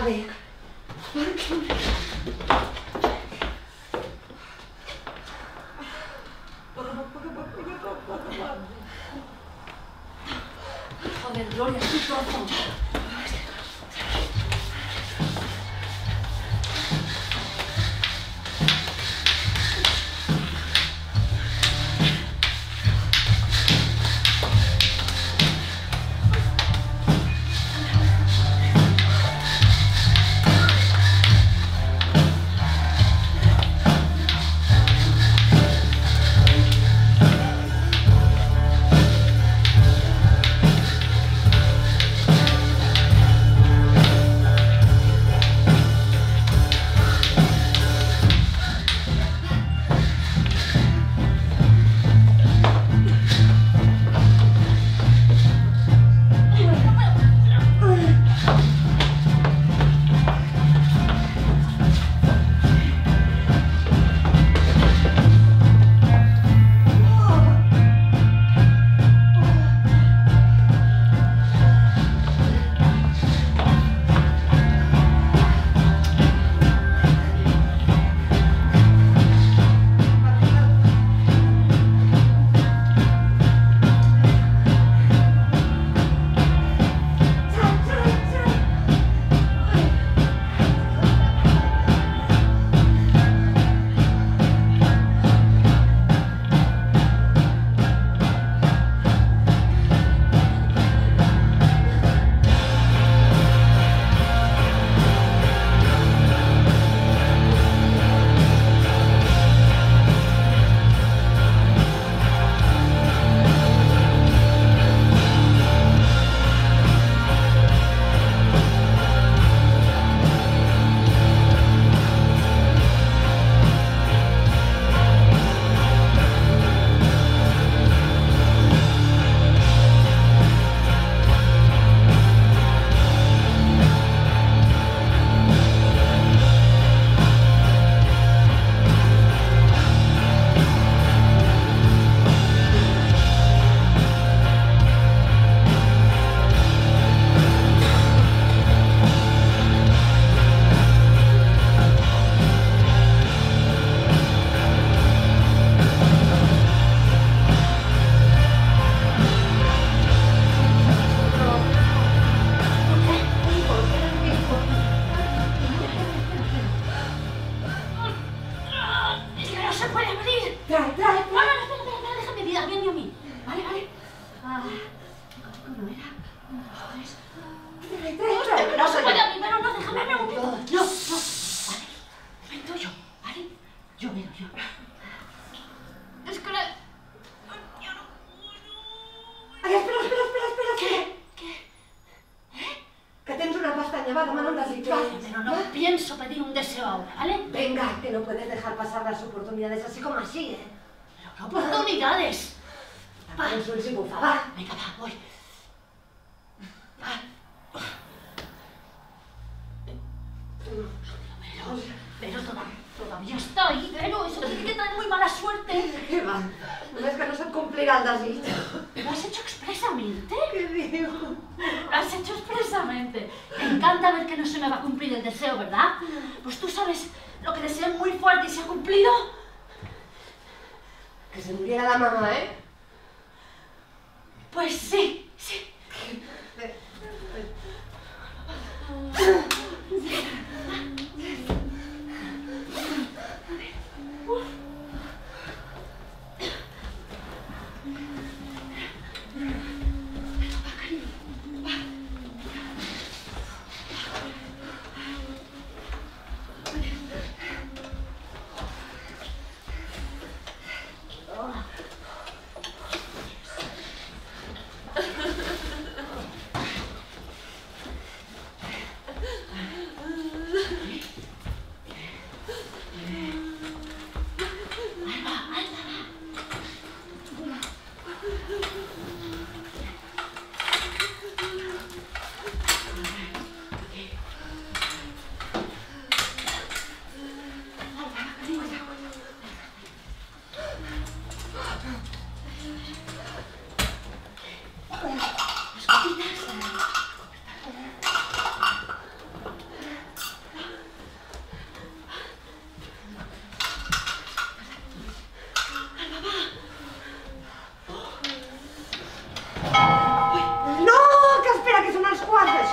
no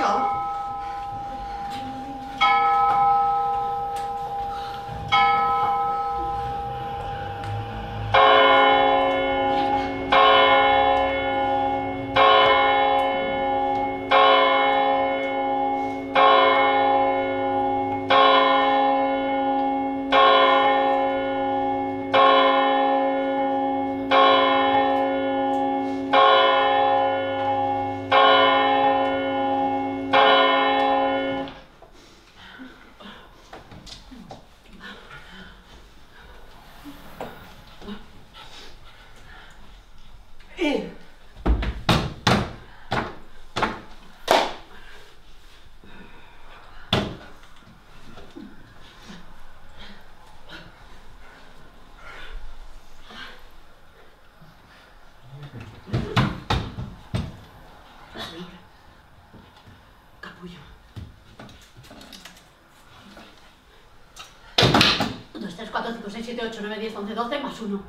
好 7, 8, 9, 10, 11, 12, más 1.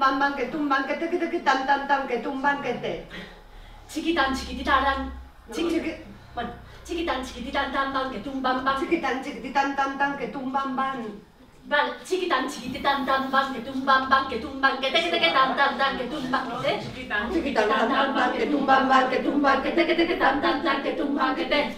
Tumban, que tumban, que te, que te, que tan, tan, tan, que tumban, que te. Chiquitán, chiquititaran. Chiqui, bueno, chiquitán, chiquititán, tan, tan, que tumban, van. chiquitán, chiquitán, tan, tan, que tumban, van. Vale, chiquitán, chiquititán, tan, van, que tumban, van, que tumban, que te, que te, que tan, tan, tan, que tumban, que te. Chiquitán. Chiquitán, tan, tan, que tumban, van, que tumban, que te, que te, que tan, tan, tan, que tumban, que te.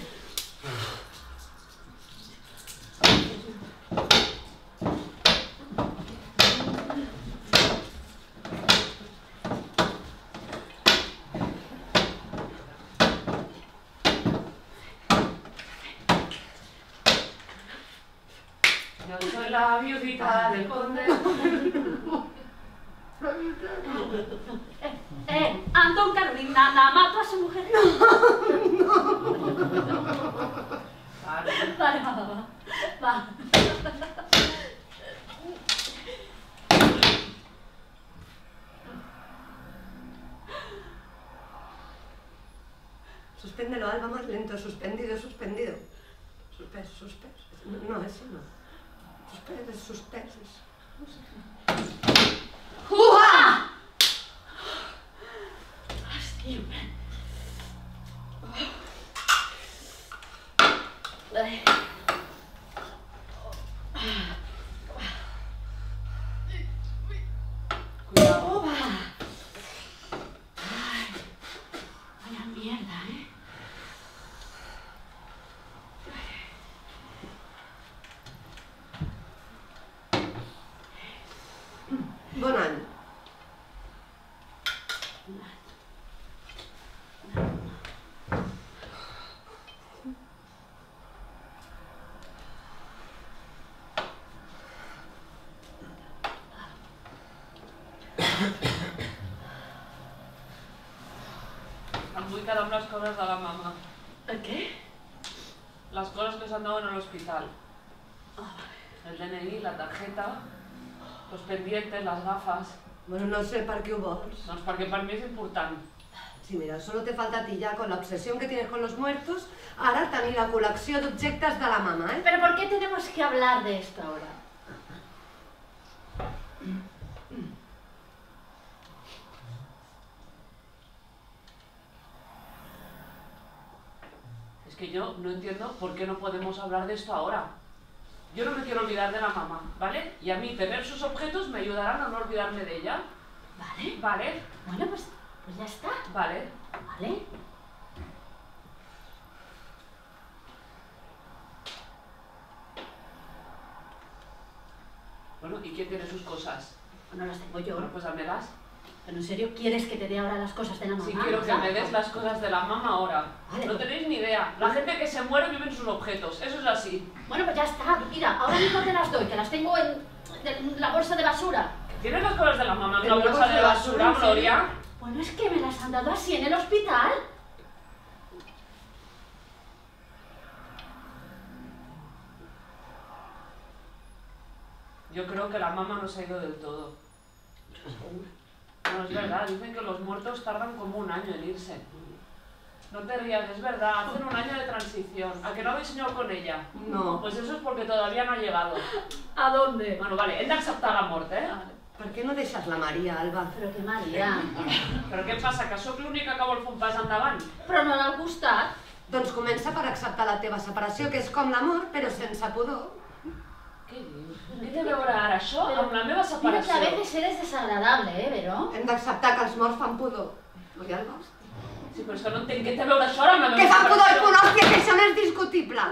Eh, Antón Carolina, na mato a su mujer. No, no. Vale. Vale, va, va, va. va. Suspéndelo, Alba, más lento. Suspendido, suspendido. Suspes, suspes. No, eso no. Suspes, suspes. No sé. You. Em amb les coses de la mama. El què? Les coses que s'han dado en l'hospital. El DNI, la tarjeta, los pendientes, las gafas. Bueno, no sé per què ho vols. Doncs perquè per mi és important. Sí, mira, solo te falta a ti ya con la obsesión que tienes con los muertos, ara tenir la col·lecció d'objectes de la mama, eh? ¿Pero por qué tenemos que hablar de esto ahora? Es que yo no entiendo por qué no podemos hablar de esto ahora. Yo no me quiero olvidar de la mamá, ¿vale? Y a mí tener sus objetos me ayudarán a no olvidarme de ella. ¿Vale? ¿Vale? Bueno, pues, pues ya está. Vale. ¿Vale? Bueno, ¿y quién tiene sus cosas? Bueno, las tengo yo. Bueno, pues dámelas. Pero en serio, ¿quieres que te dé ahora las cosas de la mamá? Si quiero que me des las cosas de la mamá ahora. Vale. No tenéis ni idea. La gente que se muere vive en sus objetos. Eso es así. Bueno, pues ya está. Mira, ahora mismo te las doy, que las tengo en, en la bolsa de basura. ¿Tienes las cosas de la mamá en ¿En una una bolsa de basura. Gloria? Bueno, es que me las han dado así en el hospital. Yo creo que la mamá no se ha ido del todo. No, es verdad. Dicen que los muertos tardan como un año en irse. No te rías, es verdad. Hacen un año de transición. ¿A que no habéis soñado con ella? No. Pues eso es porque todavía no ha llegado. ¿A dónde? Bueno, vale, hem d'acceptar la mort, eh? Per què no deixes la Maria, Alba? Però que Maria... Però què passa, que sóc l'única que vol fer un pas endavant? Però no al costat. Doncs comença per acceptar la teva separació, que és com l'amor, però sense pudor. Té a veure ara això amb la meva Mira que a separació? veces eres desagradable, ¿eh, Vero? Hem d'acceptar que els morts fan pudor. Oi, Alba? Sí, però és que no entenc què té a veure això ara amb la Que meva fan pudor i separació. pudor, hòstia, que això no és discutible.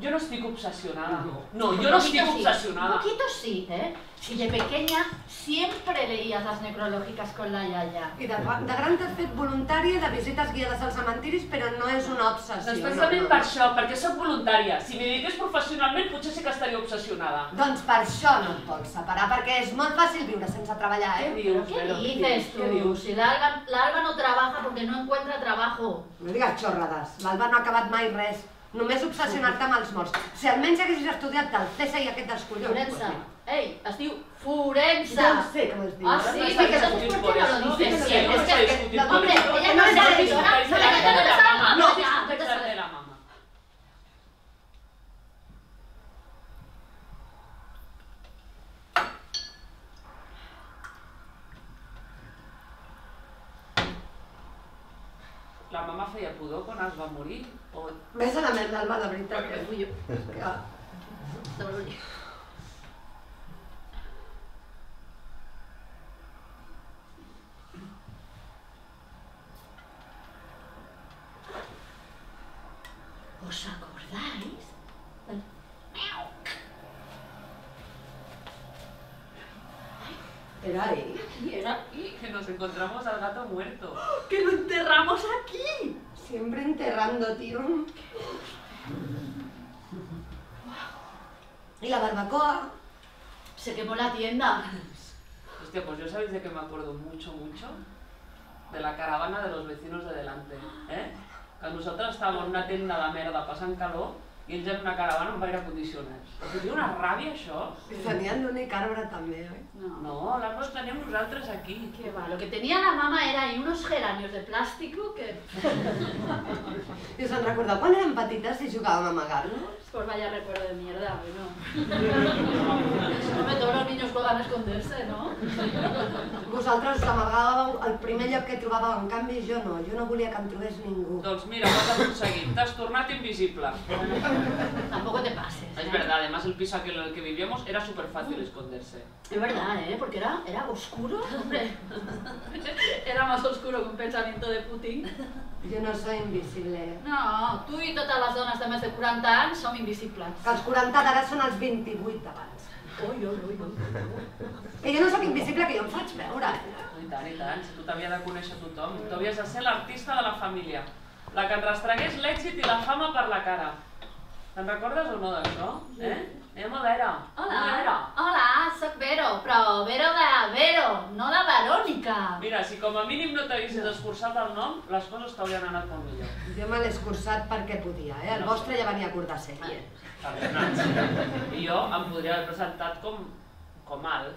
Yo no estic obsessionada. No. No, yo no estic obsessionada. Un poquito sí, ¿eh? Si de pequeña siempre leías las necrológicas con la yaya. I de, de gran t'has fet voluntària de visites guiades als cementiris, però no és una obsessió. Doncs no, precisament no, per no. això, perquè sóc voluntària. Si m'hi dediqués professionalment potser sí que estaria obsessionada. Doncs per això no et vols separar, perquè és molt fàcil viure sense treballar, Què eh? dius, ¿Qué dices Què tú? dius? Si la Alba, la Alba no trabaja porque no encuentra trabajo. No digues xorrades, l'Alba no ha acabat mai res. Només obsessionar-te amb els morts. Si almenys haguessis estudiat el CSI aquest dels collons... Forensa. Ei, es diu Forensa. Ja sé com es diu. Ah, sí? Perquè nosaltres per què no lo que, hombre, ella no es directora, pero no te sabe la mamá. No, te la mamá. La feia pudor quan es va morir? O... Més a la merda, Alba, de veritat, que vull... Que... ¿Os acordáis? Era. Y era aquí. Que nos encontramos al gato muerto. ¡Que lo enterramos aquí! Siempre enterrando, tío. Y la barbacoa. Se quemó la tienda. Hostia, pues yo sabéis de que me acuerdo mucho, mucho de la caravana de los vecinos de delante. ¿eh? Que nosaltres estàvem en una tenda de merda passant calor i ells en una caravana amb aire condicionat. Us diu una ràbia, això? Tenien l'únic arbre també, oi? No, l'arbre el tenim nosaltres aquí. Qué va, lo que tenía la mamá era ahí unos geranios de plástico que... I us en recordeu quan érem petites i jugàvem a amagar-nos? Pues vaya recuerdo de mierda, bueno. Hombre, todos los niños juegan a esconderse, ¿no? Vosaltres us amagàveu al primer lloc que trobàveu, en canvi jo no, jo no volia que em trobés ningú. Doncs mira, ho has aconseguit. T'has tornat invisible. Tampoco te pases. Es ¿eh? verdad, además el piso aquel en el que vivíamos era súper fácil esconderse. Es verdad, ¿eh? Porque era, era oscuro, hombre. Era más oscuro que un pensamiento de Putin. Jo no soy invisible. No, tu i totes les dones de més de 40 anys som invisibles. Que els 40 d'ara són els 28 d'abans. Ui, ui, ui, ui. Que jo no sóc invisible, que jo em faig veure. I tant, i tant, si tu t'havia de conèixer tothom. Tu havies de ser l'artista de la família. La que et rastregués l'èxit i la fama per la cara. Te'n recordes o no d'això? Eh? Anem a veure. Hola, A veure. hola, sóc Vero, però Vero de Vero, no de Verònica. Mira, si com a mínim no t'haguessis escurçat el nom, les coses t'haurien anat molt millor. Jo me l'he escurçat perquè podia, eh? El vostre ja venia a curt de sèrie. Perdonats. I jo em podria haver presentat com, com Al,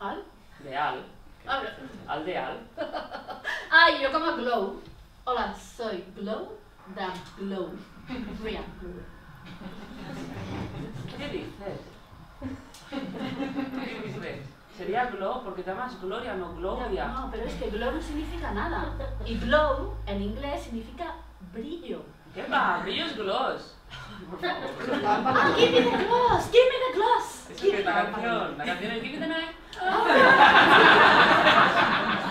Al? de Al, Ah, Al de Al. Ay, yo como Glow. Hola, soy Glow de Glow. Real Glow. ¿Qué dices? ¿Qué dices? Sería Glow porque te llamas Gloria, no Gloria. No, pero es que Glow no significa nada. Y Glow en inglés significa brillo. ¿Qué va? Gloss. Por favor. Estàvem Ah, give me the gloss, give me the gloss. Esa que es la canción, la canción es Give Me the Night.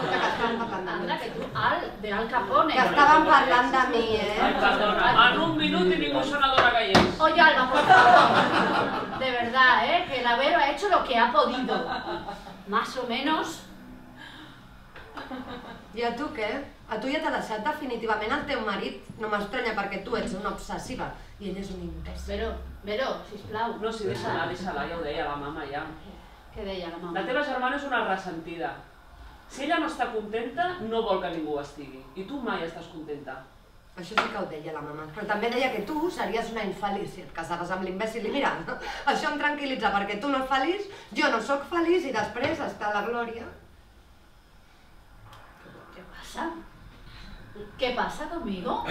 Que estàvem parlant de Anda, mi. que tú, Al, Al Capone. Que estàvem parlant de mi, Ay, eh? perdona, en un minuto y ningún sonador a Gallés. Oye, Alba, por favor. De verdad, ¿eh? Que la Vero ha hecho lo que ha podido. Más o menos. I a tu què? A tu ja t'ha deixat definitivament el teu marit. No m'estranya perquè tu ets una obsessiva i ell és un imbècil. Vero, Vero, sisplau. No, sí, deixa-la, deixa-la, ja ho deia la mama, ja. Què deia la La mama? teva germana és una ressentida. Si ella no està contenta, no vol que ningú estigui. I tu mai estàs contenta. Això sí que ho deia la mama. Però també deia que tu series una infeliç si et casaves amb l'imbècil. I mira, això em tranquil·litza perquè tu no ets feliç, jo no sóc feliç i després està la Glòria. ¿Qué pasa? ¿Qué pasa conmigo?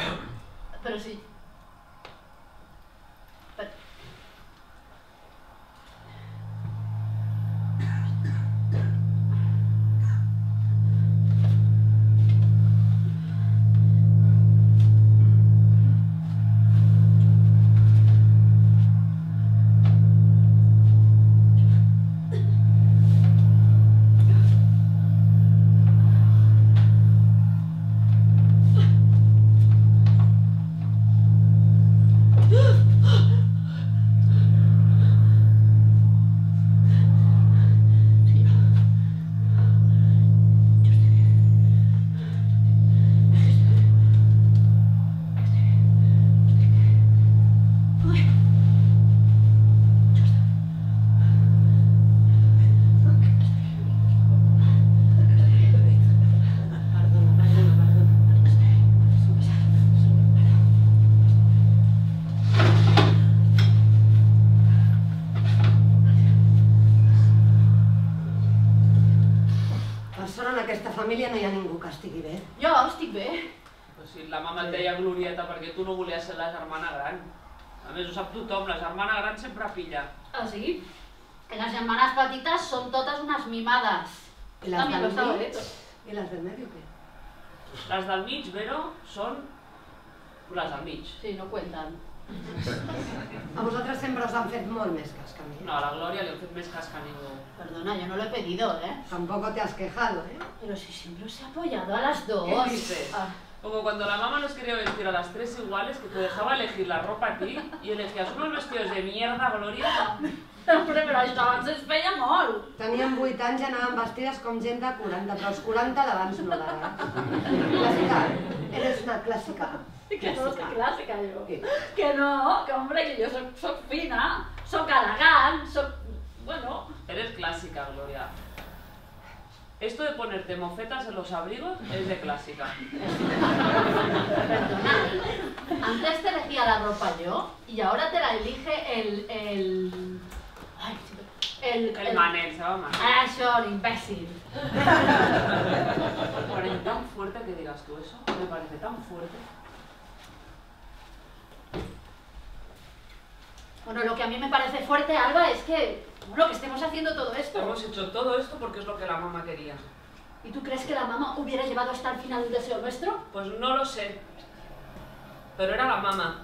Pero si... perquè tu no volies ser la germana gran. A més, ho sap tothom, la germana gran sempre pilla. Ah, sí? Que les germanes petites són totes unes mimades. I les del mig? eh? I les del medio què? Les del mig, Vero, són les del mig. Sí, no cuentan. A vosaltres sempre us han fet molt més cas que a mi. No, a la Glòria li hem fet més cas que a ningú. Perdona, yo no lo he pedido, ¿eh? Tampoco te has quejado, ¿eh? Pero si siempre os he apoyado a las dos. ¿Qué dices? Ah, Como cuando la mamá nos quería vestir a las tres iguales, que te dejaba elegir la ropa a ti y elegías unos vestidos de mierda, Gloria. Hombre, però això abans es feia molt. Teníem 8 anys i anàvem vestides com gent de 40, però els 40 d'abans no d'ara. Clàssica. Eres una clàssica. Que no soy clàssica, jo. Què? Que no, que hombre, que jo soc, soc fina, soc elegant, soc... Bueno, Eres clásica, Gloria. Esto de ponerte mofetas en los abrigos es de clásica. perdona. Antes te elegía la ropa yo y ahora te la elige el... el... Ay, el... El Manel, se llama Manel. Ah, això, l'imbècil. Me parece tan fuerte que digas tú eso. Me parece tan fuerte. Bueno, lo que a mí me parece fuerte, Alba, es que, bueno, que estemos haciendo todo esto. Hemos hecho todo esto porque es lo que la mamá quería. ¿Y tú crees que la mamá hubiera llevado hasta el final el deseo nuestro? Pues no lo sé. Pero era la mamá.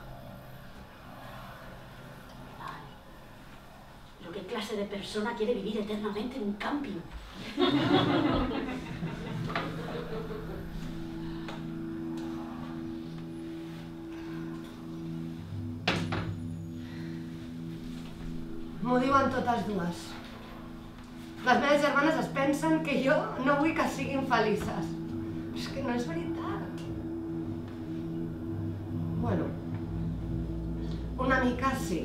¿Pero qué clase de persona quiere vivir eternamente en un camping? M'ho diuen totes dues. Les meves germanes es pensen que jo no vull que siguin felices. Però és que no és veritat. Bueno, una mica sí.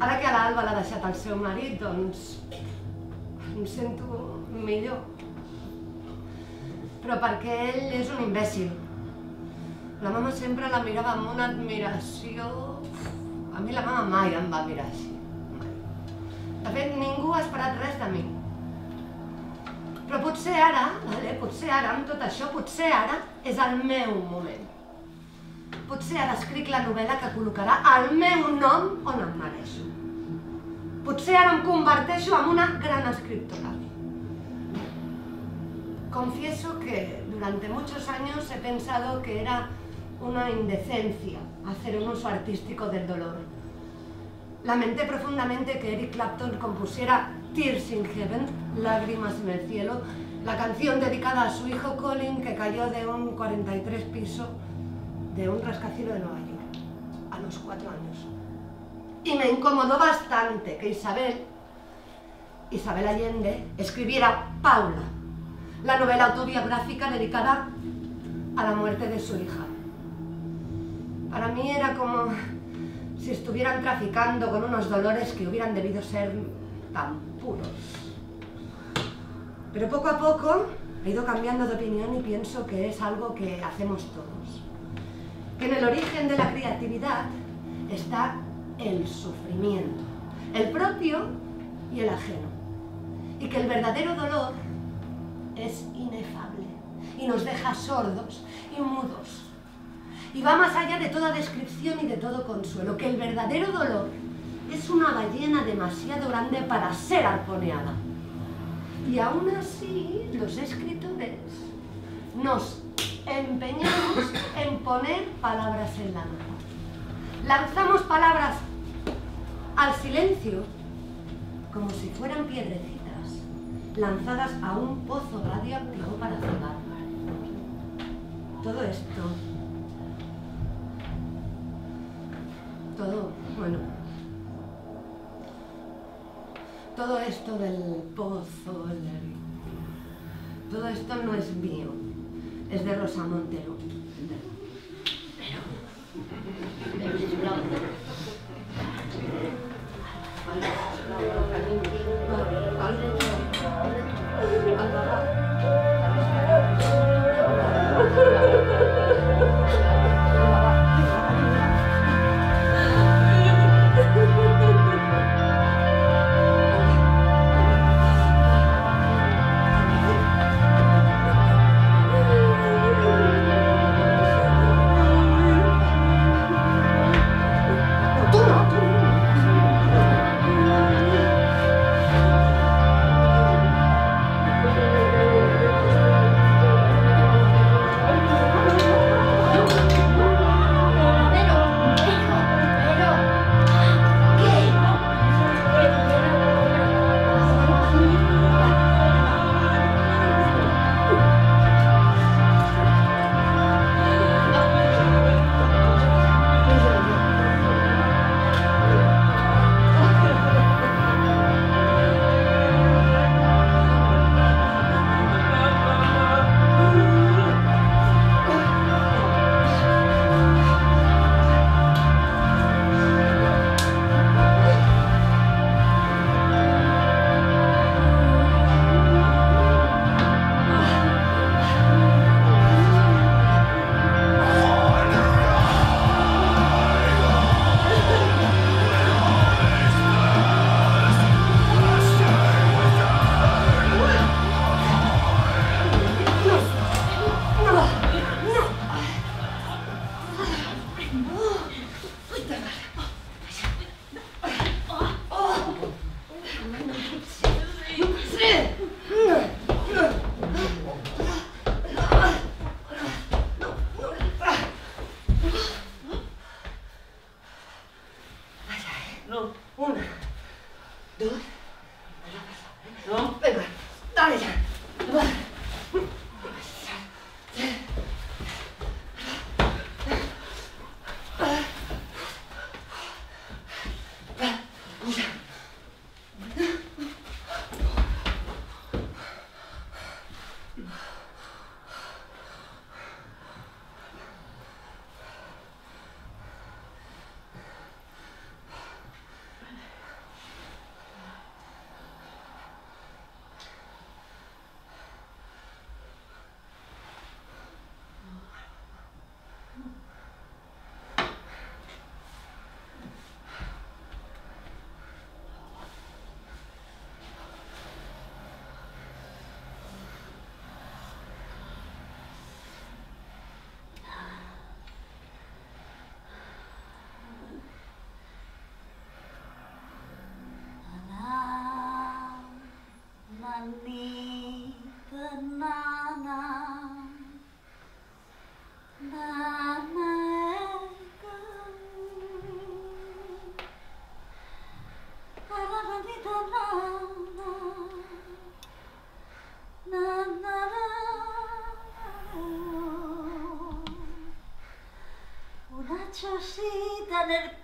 Ara que l'Alba l'ha deixat el seu marit, doncs em sento millor. Però perquè ell és un imbècil. La mama sempre la mirava amb una admiració... Mi la mama mai em va mirar així. De fet, ningú ha esperat res de mi. Però potser ara, vale? potser ara, amb tot això, potser ara és el meu moment. Potser ara escric la novel·la que col·locarà el meu nom on em mereixo. Potser ara em converteixo en una gran escriptora. Confieso que durante muchos años he pensado que era una indecencia hacer un uso artístico del dolor. Lamenté profundamente que Eric Clapton compusiera Tears in Heaven, Lágrimas en el cielo, la canción dedicada a su hijo Colin que cayó de un 43 piso de un rascacielos de Nueva York a los cuatro años. Y me incomodó bastante que Isabel, Isabel Allende, escribiera Paula, la novela autobiográfica dedicada a la muerte de su hija. Para mí era como si estuvieran traficando con unos dolores que hubieran debido ser tan puros. Pero poco a poco he ido cambiando de opinión y pienso que es algo que hacemos todos. Que en el origen de la creatividad está el sufrimiento, el propio y el ajeno. Y que el verdadero dolor es inefable y nos deja sordos y mudos. Y va más allá de toda descripción y de todo consuelo, que el verdadero dolor es una ballena demasiado grande para ser arponeada. Y aún así, los escritores nos empeñamos en poner palabras en la mano. Lanzamos palabras al silencio como si fueran piedrecitas lanzadas a un pozo radioactivo para cegar. Todo esto, todo, bueno, todo esto del pozo, el, todo esto no es mío, es de Rosa Montero. Pero. Una chocita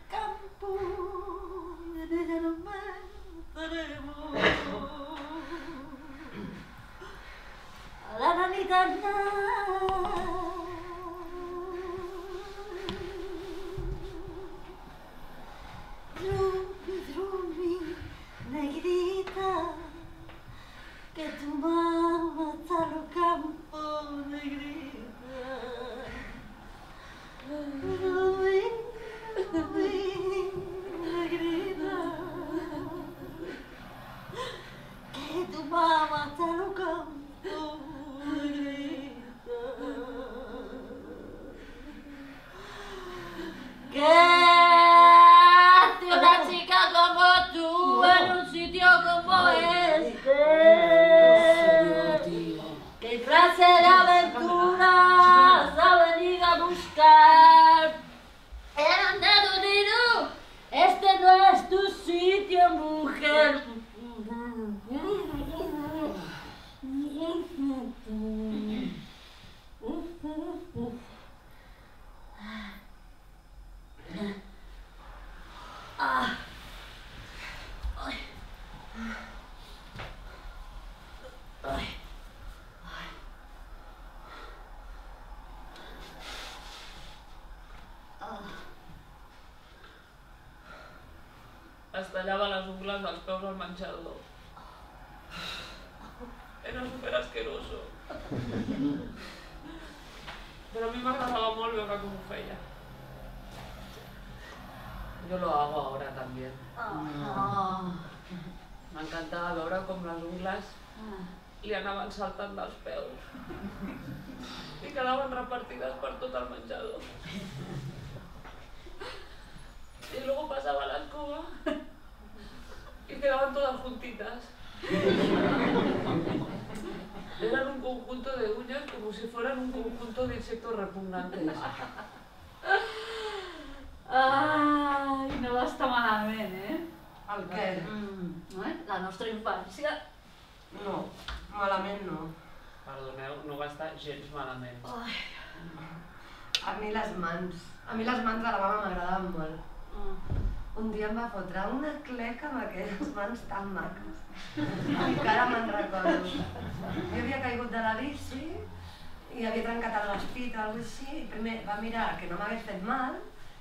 les ungles dels peus al menjador. Era súper asqueroso. Pero a mí m'agradava molt veure com ho feia. Yo lo hago ahora también. Ah. M'encantava veure com les ungles li anaven saltant dels peus i quedaven repartides per tot el menjador. Y luego pasaba la escoba y quedaban todas juntitas. Eran un conjunto de uñas como si fueran un conjunto de insectos repugnantes. Ai, no va estar malament, eh? El què? Mm, eh? La nostra infància. No, malament no. Perdoneu, no va estar gens malament. Ai. A mi les mans. A mi les mans de la mama m'agradaven molt. Mm. Un dia em va fotre una cleca amb aquelles mans tan maques. Encara me'n recordo. Jo havia caigut de la bici i havia trencat el vestit o alguna així, i primer va mirar que no m'hagués fet mal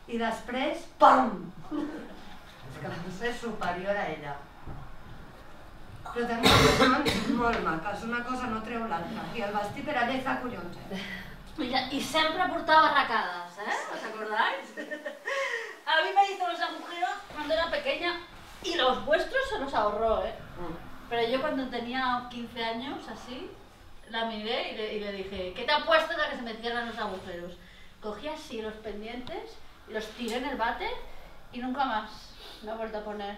i després, pam! És que va ser superior a ella. Però les mans molt maques, una cosa no treu l'altra. I el vestit era lleza collons. eh? Mira, y siempre portaba arracadas, ¿eh? ¿Os acordáis? A mí me hizo los agujeros cuando era pequeña y los vuestros se los ahorró, ¿eh? Pero yo cuando tenía 15 años, así, la miré y le, y le dije, ¿qué te ha puesto para que se me cierran los agujeros? Cogí así los pendientes, los tiré en el váter y nunca más me he vuelto a poner.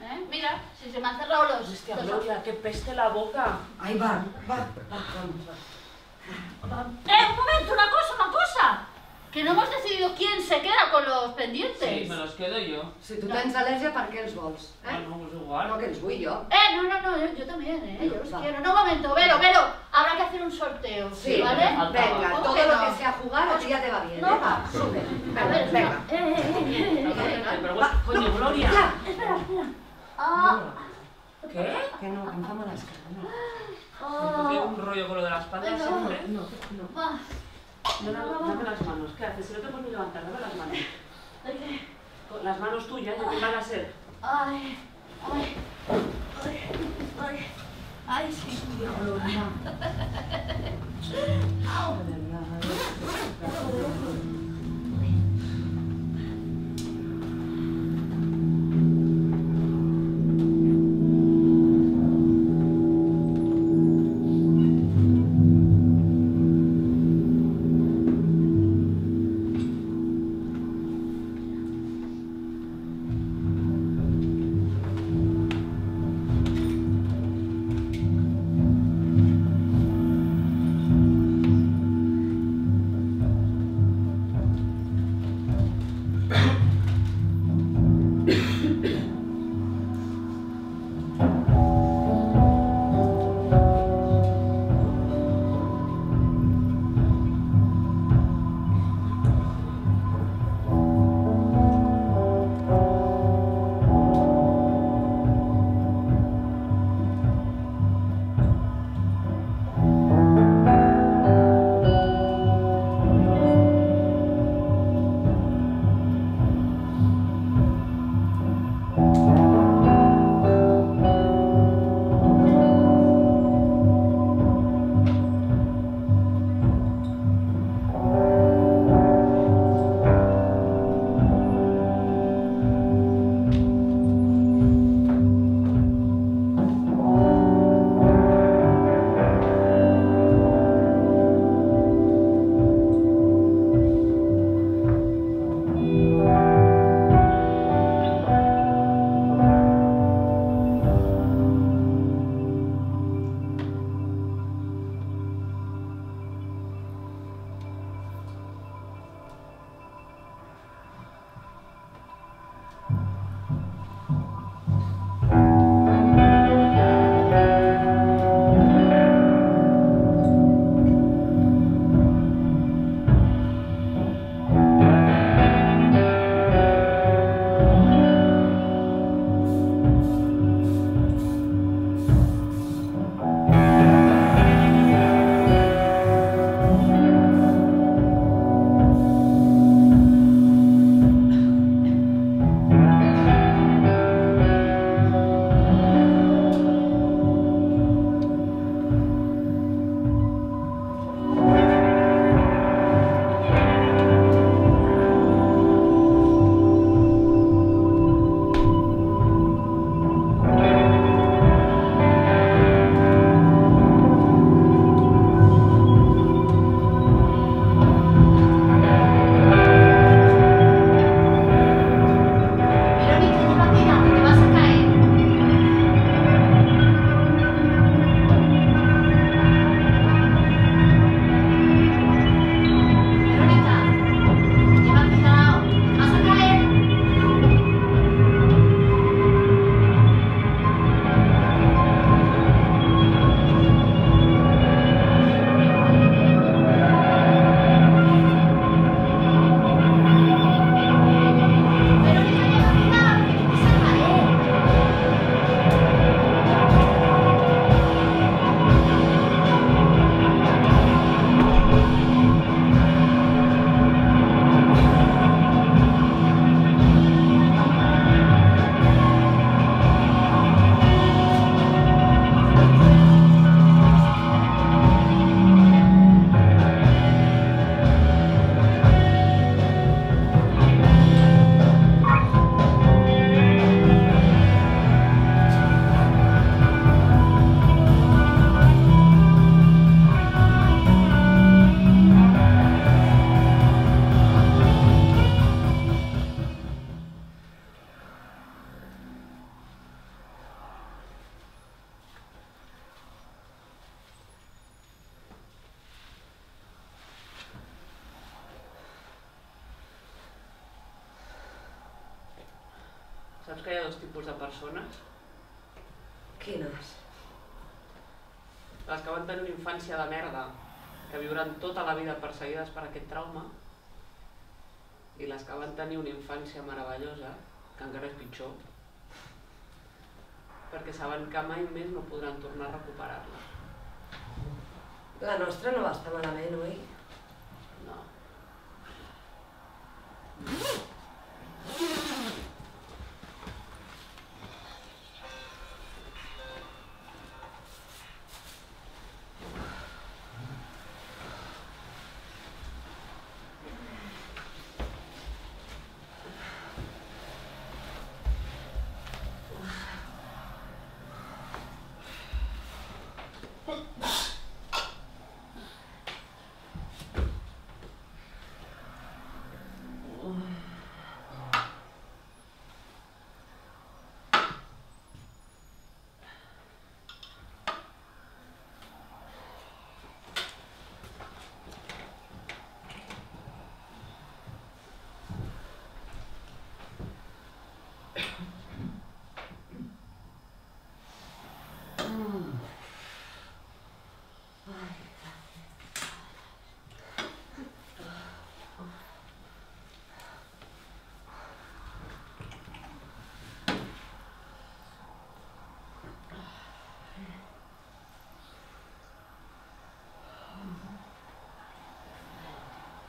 ¿Eh? Mira, si se me han cerrado los... Hòstia, los- Glòria, que peste la boca. Ai, va, va, va, vamos, va. ¡Eh, un momento, una cosa, una cosa! Que no hemos decidido quién se queda con los pendientes. Sí, me los quedo yo. Si tu tens al·lèrgia, per què els vols? Eh? Bueno, pues igual. No, que els vull jo. Eh, no, no, no, yo, yo también, eh, yo los Va. quiero. No, un momento, Vero, Vero, habrá que hacer un sorteo, Sí, ¿vale? Venga, ¿Cómo todo que lo no? que sea jugar a ti ya te va bien, No. ¿eh? Va, súper. A ver, Venga, venga. Eh, eh, eh, eh, eh, Pero, eh, bueno, coño, Gloria. Ya. Espera, espera. Ah, ¿Qué? Que no, que em fa mal esquena. No, ah, Tengo un rollo con lo de la espalda siempre. no, no. Dame, dame las manos. ¿Qué haces? Si no te puedes ni levantar, dame las manos. Las manos tuyas, ¿de qué van a ser? Ay, ay, ay, ay, ay, sí. Gloria. Infància de merda, que viuran tota la vida perseguides per aquest trauma, i les que van tenir una infància meravellosa, que encara és pitjor, perquè saben que mai més no podran tornar a recuperar-la. La nostra no va estar malament, oi?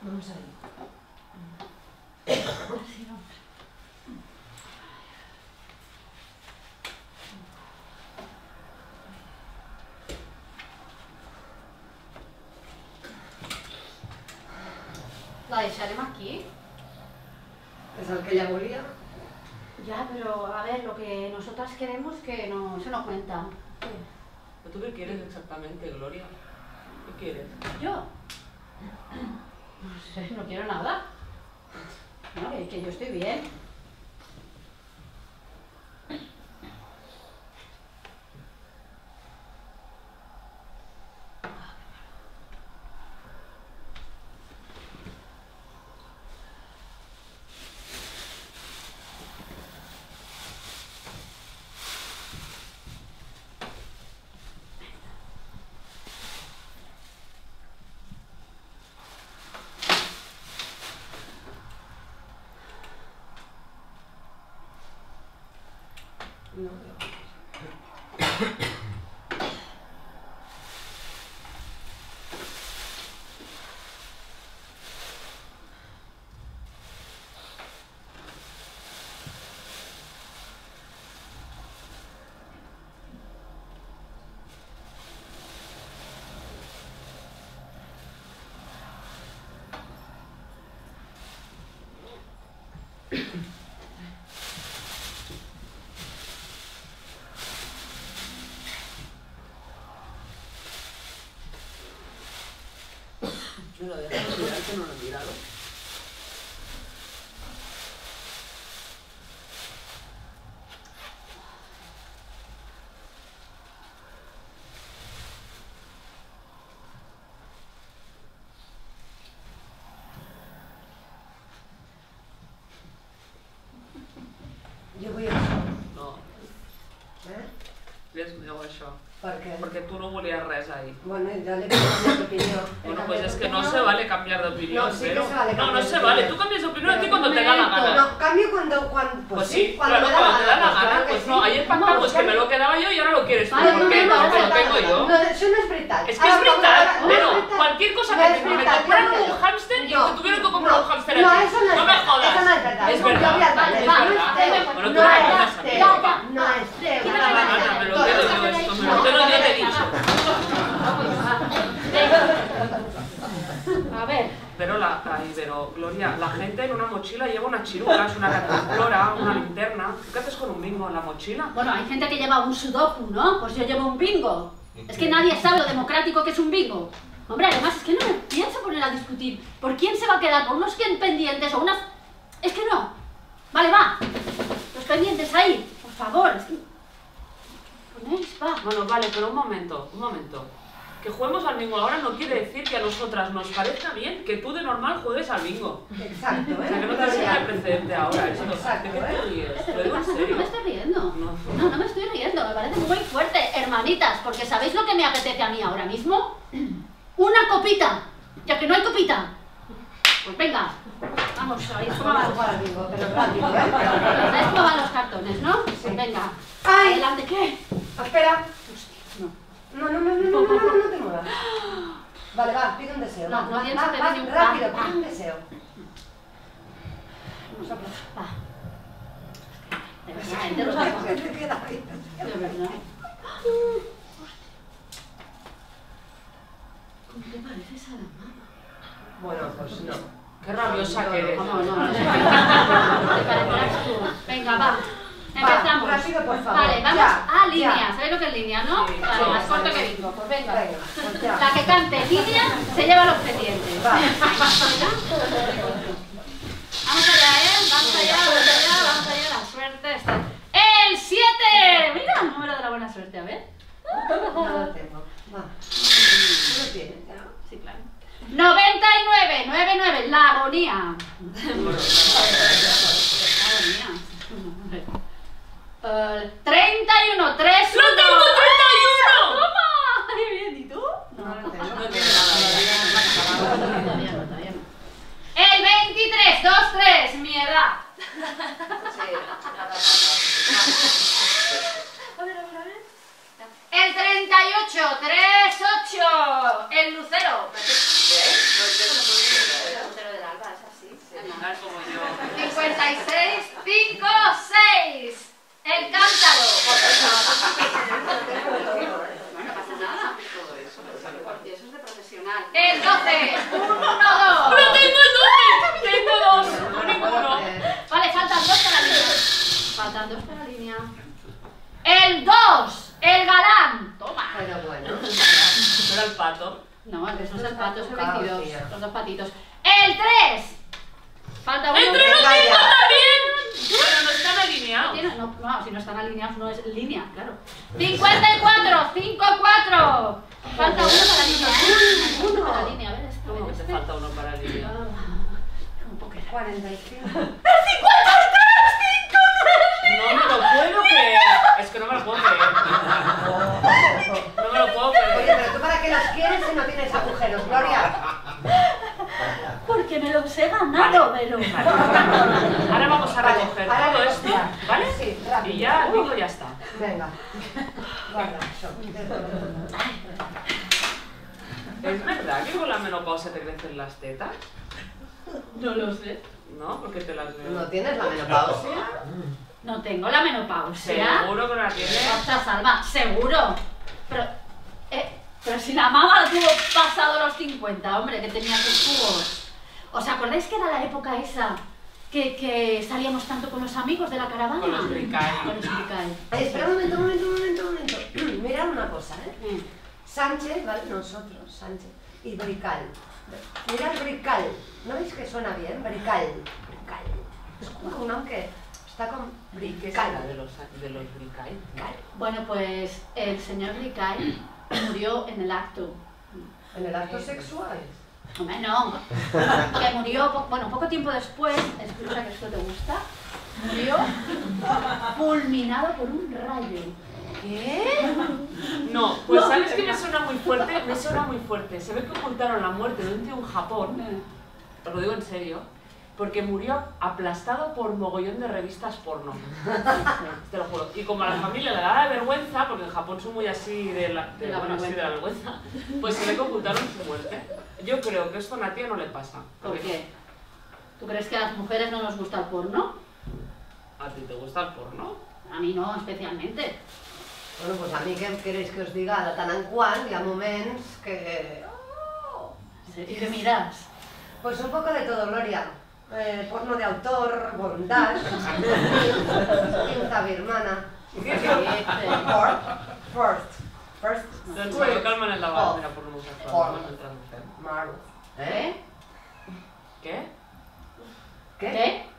Vamos ahí. La deixarem aquí. És el que ella volia. Ya, pero a ver, lo que nosotras queremos que no se nos cuenta. ¿Pero tú qué quieres exactamente, Gloria? ¿Qué quieres? ¿Yo? No quiero nada. No, que, que yo estoy bien. No, Mira, déjame mirar que no lo he mirado. Jo vull això. No, Eh? meu això. Per què? Perquè tu no volies res ahir. Bueno, yo le cambiar de opinión. He Bueno, cambiado pues es que no se vale cambiar de opinión, No, sí que pero... se vale no, no se vale. Tú cambias de opinión a ti Pero cuando te da la gana. No, cambio cuando, cuando pues, Pues sí, cuando claro, te da la pues gana. Pues no, ayer pactamos que me lo quedaba yo y ahora lo quieres tú. ¿Por no, qué? no, Porque no, lo tengo yo. No, això no és veritat. Es que es verdad, no pero cualquier cosa No que es te, me verdad, compraron un hámster y No, te tuvieron que comprar no, un hámster no, a ti. eso no es me verdad, jodas. eso no es verdad. Es No, verdad, yo voy al es papel. verdad. No es teu, Bueno, tú no la es ganas a mí, teu, papá. No es teu. Quita no la es gana, teu. me lo Todo quedo eso yo que esto, me no, lo quedo no yo, te he es dicho. A ver, Pero la, ay, pero Gloria, la gente en una mochila lleva unas chirucas, una cantimplora, una linterna. ¿Tú ¿Qué haces con un bingo en la mochila? bueno, hay gente que lleva un sudoku, ¿no? Pues yo llevo un bingo. Es que nadie sabe lo democrático que es un bingo. Hombre, además es que no me pienso poner a discutir por quién se va a quedar, por unos 100 pendientes o unas... Es que no. Vale, va. Los pendientes ahí, por favor. Es que... Ponéis, va. Bueno, vale, pero un momento, un momento. Que juguemos al bingo ahora no quiere decir que a nosotras nos parezca bien que tú de normal juegues al bingo. Exacto, O ¿eh? sea, que no te sirva de precedente ahora esto. Exacto, ¿De qué te ¿eh? ríes? Digo en serio. riendo. No. No, no me estoy riendo, me parece muy fuerte, hermanitas, porque ¿sabéis lo que me apetece a mí ahora mismo? Una copita, ya que no hay copita. Pues venga, vamos, ¿sabéis cómo Vamos a van, jugar al bingo, pero rápido, ¿eh? ¿sabéis cómo van los cartones, no? Pues venga, Ay. adelante, ¿qué? Espera. No. No, no, no, no, no, no, no, te muevas. Vale, va, pide un deseo. No, va, no va, va, va, rápido, va, va. pide un deseo. Va. De verdad, ¿eh? de verdad. ¿Qué te queda? De verdad. ¿Cómo te pareces a la mamá? Bueno, pues no. Qué rabiosa que eres. No, no, no. Te parecerás tú. Venga, va. Empezamos. rápido, por favor. Vale, vamos Ya, a línea. ¿Sabéis lo que es línea, no? Sí, Vale, sí, más sí. corto que bingo. Pues venga. Venga, pues. La que cante línea se lleva los pendientes. Va. Vamos allá, ¿eh? Vamos allá, vamos allá, vamos allá. La suerte está. ¡El 7! Mira el número de la buena suerte, a ver. No lo tengo. Va. ¿Tú lo tienes? Sí, claro. 99, 99, la agonía. Agonía. Eh, 31, 3, 1. ¡Lo tengo, 31! ¡Toma! ¡Qué bien! ¿Y tú? No lo tengo. No tiene nada. Todavía no, todavía no. El 23, 2, 3, mi edad. A ver, a ver, a ver. El 38, 3, 8. El lucero. El lucero del alba, es así. Es como yo. 56, 5, 6. El cántaro. Bueno, no pasa nada. Y eso es de profesional. El 12, 1, 2. ¡Pero tengo el 12! ¡Tengo dos! No ninguno. Vale, faltan dos para la línea. Faltan dos para la línea. El 2, el galán. Toma. Pero bueno. ¿No era el pato? No, el que no es el pato, es el Tocado, 22. tía. Los dos patitos. El 3. Falta uno. ¡Entre los ya. también! Pero no están No, alineados. tiene- no, no, si no están alineados no es línea, claro. 54, 5, 4. Falta uno para la línea, ¿eh? Uno para la línea, a ver, este, ¿Cómo te este. falta uno para alinear? Un poco era. 45. No me lo puedo creer. Es que no me lo puedo creer. No me lo puedo Oye, creer. pero tú para qué los quieres si no tienes agujeros, Gloria. Los he ganado, pero. Ahora vamos a Vale, recoger ahora todo esto, ¿vale? Sí, rápido. Y ya, digo, ya está. Venga. ¿Es verdad que con la menopausia te crecen las tetas? No lo sé. ¿No? Porque te las veo. ¿No tienes la menopausia? No tengo la menopausia. Seguro que no la tienes. Ostras, Salva, seguro. Pero, eh, pero si la mamá la tuvo pasado los 50, hombre, que tenía sus jugos. ¿Os acordáis que era la época esa que, que salíamos tanto con los amigos de la caravana? Con los bricay. Con los bricay. Eh, espera un momento, un momento, un momento, un momento. Mirad una cosa, ¿eh? Eh, Sánchez, ¿vale? Nosotros, Sánchez. Y Brical. Mirad Brical. ¿No veis que suena bien? Brical. Brical. Es como un nombre que está con ¿Y qué Brical. de los, de los bricay? Brical. Bueno, pues el señor Bricay murió en el acto. En el acto sexual. Hombre, no. Que murió, bueno, poco tiempo después, escucha que esto te gusta, murió fulminado por un rayo. ¿Qué? No, pues ¿sabes qué me suena muy fuerte? Me suena muy fuerte. Se ve que ocultaron la muerte de un tío en Japón, os lo digo en serio, porque murió aplastado por mogollón de revistas porno. Te lo juro. Y como a la familia le daba vergüenza, porque en Japón son muy así de la, de, De la bueno, así de la vergüenza, pues se ve que ocultaron su muerte. Yo creo que esto a una tía no le pasa. ¿Por qué? ¿Tú crees que a las mujeres no nos gusta el porno? ¿A ti te gusta el porno? A mí no, especialmente. Bueno, pues a mí què queréis que os diga? De tant en quant hi ha moments que... ¿Y qué miras? Pues un poco de todo, Gloria. Eh, porno de autor, bondage, cinta birmana. First, first, first, Doncs mira, por no usar Porno. Marvel. ¿Eh? ¿Qué? Què? ¿Qué?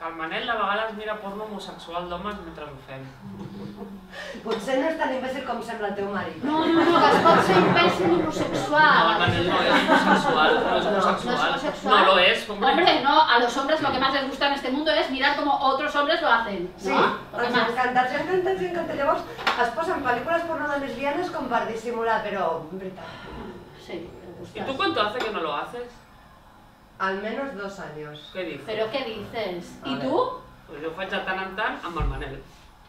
que el Manel de vegades mira porno homosexual d'homes mentre ho fem. Potser no és tan imbècil com sembla el teu marit. No, no, no, que es pot ser imbècil No, el homosexual. Manel no es homosexual, no es No, no es homosexual. homosexual. No lo es, hombre. Hombre, no, a los hombres lo que más les gusta en este mundo es mirar como otros hombres lo hacen. Sí, ¿no? Ens más. encanta, ens encanta, ens encanta. Llavors es posen pel·lícules porno de lesbianes com per dissimular, però, en veritat, Sí, me ¿Y gusta. tú cuánto hace que no lo haces? al menos dos años. ¿Qué dices? ¿Pero qué dices? A ¿Y ver. tú? Pues jo faig de tant en tant amb el Manel.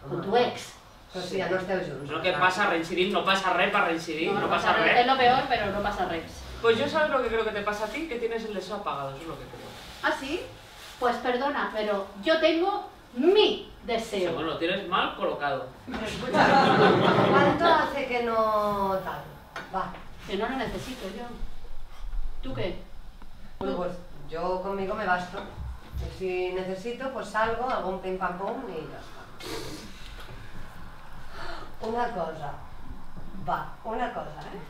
Con tu ex. Però sí, ja no esteu junts. No, que passa, reincidim, no passa res per reincidir, no, pasa res. Es res. lo peor, pero no pasa res. Pues yo sabes lo que creo que te pasa a ti, que tienes el deseo apagado, eso es lo que creo. ¿Ah, sí? Pues perdona, pero yo tengo mi Sí, deseo. bueno, lo tienes mal colocado. ¿cuánto hace que no tal? Va, Que no lo necesito yo. ¿Tú qué? bueno, pues yo conmigo me basto. Y si necesito, pues salgo, hago un pim pam pum y ya está. Una cosa, va, una cosa, ¿eh?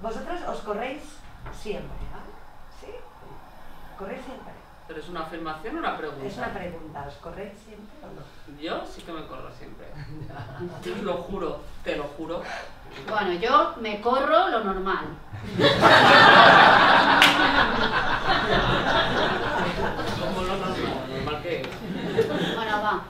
Vosotras os corréis siempre, ¿vale? ¿Sí? Corréis siempre. Pero es una afirmación o una pregunta. Es una pregunta, ¿os corréis siempre o no? Yo sí que me corro siempre. Te lo juro, te lo juro. Bueno, yo me corro lo normal. Como lo normal, normal es. Bueno, va.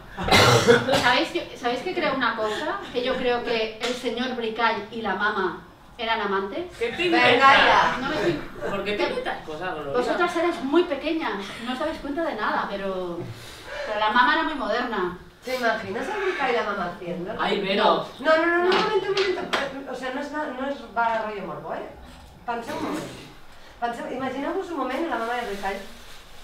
¿Sabéis que, ¿Sabéis que creo una cosa? Que yo creo que el señor Bricall y la mamá eran amantes. ¿Qué te Venga inventas? ya. No me estoy... ¿Por qué te inventas cosas, Gloria? Vosotras erais muy pequeñas, no os dabais cuenta de nada, pero, pero la mamá era muy moderna. ¿Te imaginas a Mica y la mamá haciéndolo? Ay, Vero. No, no, no, no, un momento, un momento. O sea, no és, no, va rotllo morbo, eh? Penseu un moment. Penseu, imagineu-vos un moment la mamá de Ricard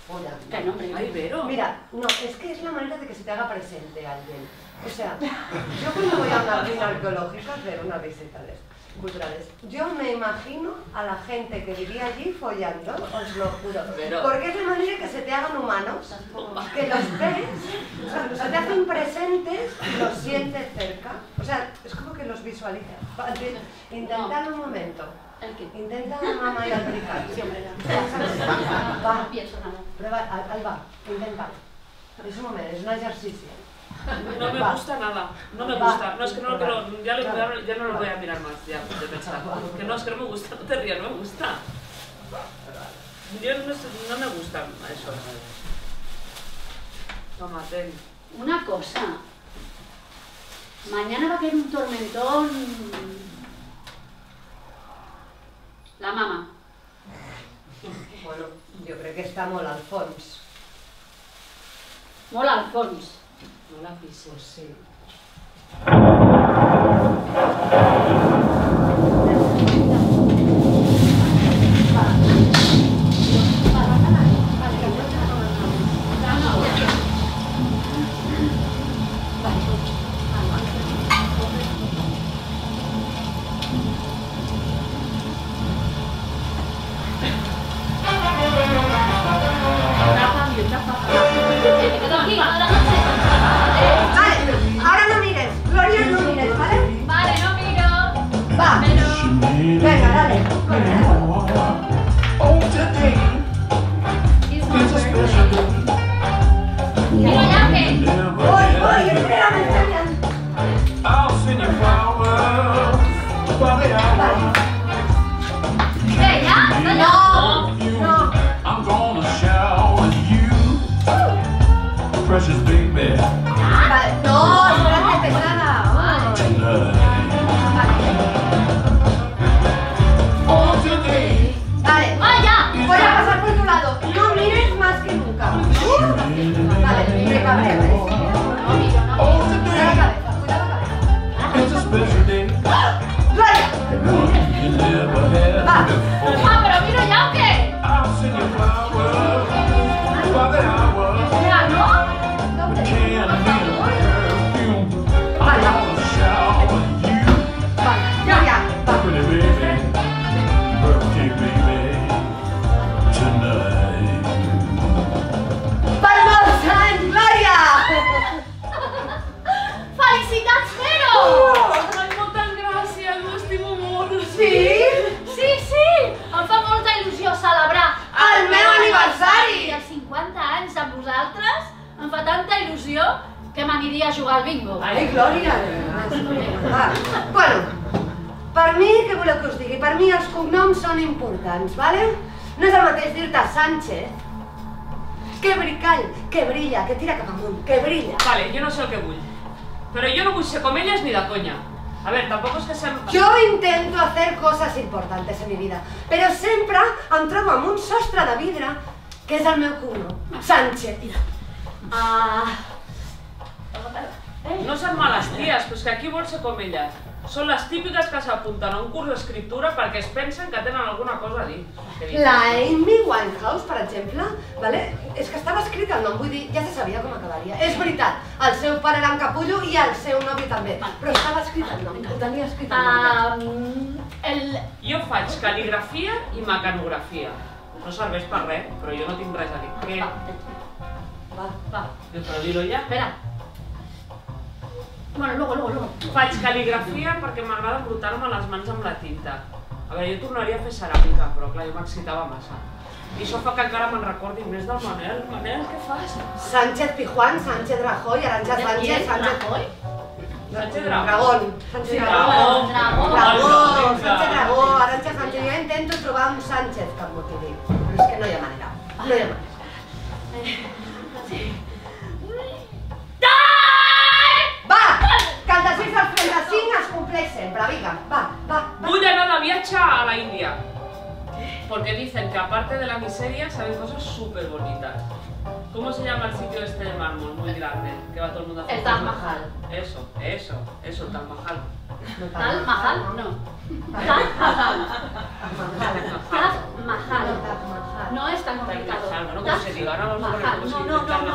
hombre. Ay, Vero. Mira, no, es que es la manera de que se te haga presente alguien. O sea, yo cuando voy a una arqueológica a ver una visita de estas culturales, yo me imagino a la gente que vivía allí follando, os lo juro. Pero- Porque es la manera que se te hagan humanos, que los ves, se te hacen presentes y los sientes cerca. O sea, es como que los visualizas. Intentad un momento. Intenta mamá y hombre, ya. Va. Alba, intenta. És un moment, és un exercici. No me gusta nada, no me gusta. No, es que no, que no- ya, lo- ya, no- ya no lo voy a mirar más, ya, de pensar. Que no, es que no me gusta, no te rías, no me gusta. Yo no, no me gusta eso. Toma, ten. Una cosa. Mañana va a caer un tormentón. La mamá. Bueno, jo crec que està molt al fons. Mola al fons. No la pises. Sí. Glòria. Va. Bueno, per mi, què voleu que us digui? Per mi els cognoms són importants, vale? No és el mateix dir-te Sánchez, que bricall, que brilla, que tira cap amunt, que brilla. Vale, yo no sé el que vull. Pero yo no vull ser com elles ni de conya. A ver, tampoco es que sean... Jo intento hacer coses importantes en mi vida, però sempre em trobo amb un sostre de vidre que és el meu cognom, Sánchez. Ah. No són males ties, però és que aquí vols ser com elles. Són les típiques que s'apunten a un curs d'escriptura perquè es pensen que tenen alguna cosa a dir. La Amy Winehouse, per exemple, vale? és que estava escrit el nom, vull dir, ja se sabia com acabaria. És veritat, el seu pare era un capullo i el seu nòvio també, però estava escrit el nom, ho tenia escrit el nom. ah, el... Jo faig cal·ligrafia i mecanografia. No serveix per res, però jo no tinc res a dir. Què? Va, va. Però dir-ho ja. Espera. Bueno, luego, luego, luego. Faig cal·ligrafia perquè m'agrada embrutar-me les mans amb la tinta. A veure, jo tornaria a fer ceràmica, però clar, jo m'excitava massa. I això fa que encara me'n recordi més del Manel. Manel, què fas? Sánchez Pijuán, Sánchez Rajoy, Arantxa ¿De Sánchez? Sánchez... ¿Rajoy? Sánchez Dragón. Dragón. Sánchez Dragón. Dragón. Dragón. Sánchez Dragó, Arantxa Sánchez. Jo intento trobar un Sánchez que em motivi, però és que no hi ha manera. No hi ha manera. Va! Que el 35 es compleix sempre, vinga, va, va, va. Voy a nada viaje a la India. Porque dicen que aparte de la miseria saben cosas súper bonitas. ¿Cómo se llama el sitio este de mármol muy grande? Que va todo el mundo a hacer El Taj? Mahal. Eso, eso, eso, el Taj Mahal. Tal Mahal, no. Taj Mahal. Taj Mahal. No es tan complicado. Bueno, Taj como se diga, No, no, no, no,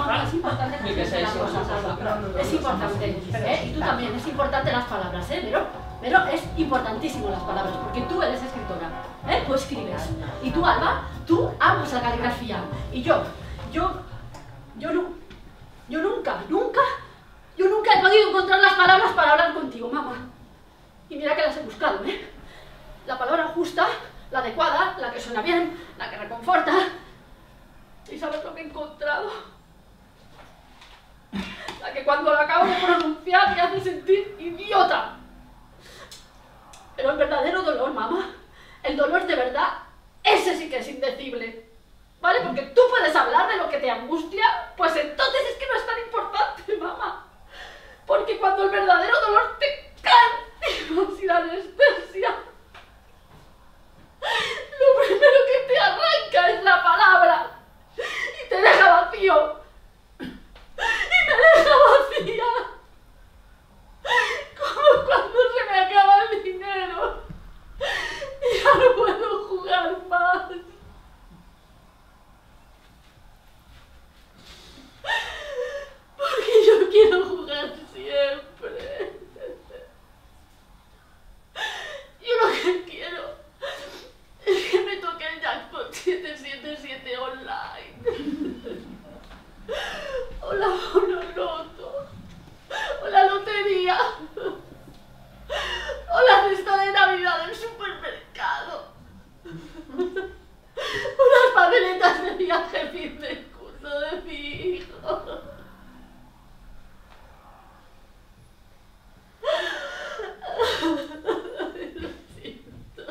Mahal. es importante que. Alba. Es importante. ¿eh? Y tú también, es importante las palabras, ¿eh? Pero, pero es importantísimo las palabras, porque tú eres escritora, ¿eh? Tú escribes. Y tú, Alba, tú amas la caligrafía. Y yo, yo, yo no, yo nunca, nunca, yo nunca he podido encontrar las palabras para hablar contigo, mamá. Y mira que las he buscado, ¿eh? La palabra justa, la adecuada, la que suena bien, la que reconforta. ¿Y sabes lo que he encontrado? La que cuando la acabo de pronunciar me hace sentir idiota. Pero el verdadero dolor, mamá, el dolor de verdad, ese sí que es indecible. ¿Vale? Porque tú puedes hablar de lo que te angustia, pues entonces es que no es tan importante, mamá. Porque cuando el verdadero dolor te cae sin anestesia, lo primero que te arranca es la palabra y te deja vacío. Y me deja vacía. Como cuando se me acaba el dinero. Ya no puedo jugar más. Porque yo quiero jugar siempre. Yo lo que quiero es que me toque el jackpot 777 online. O la monoloto. O la lotería. O la cesta de Navidad del supermercado. Unas papeletas de viaje fin de de mi hijo. Lo siento.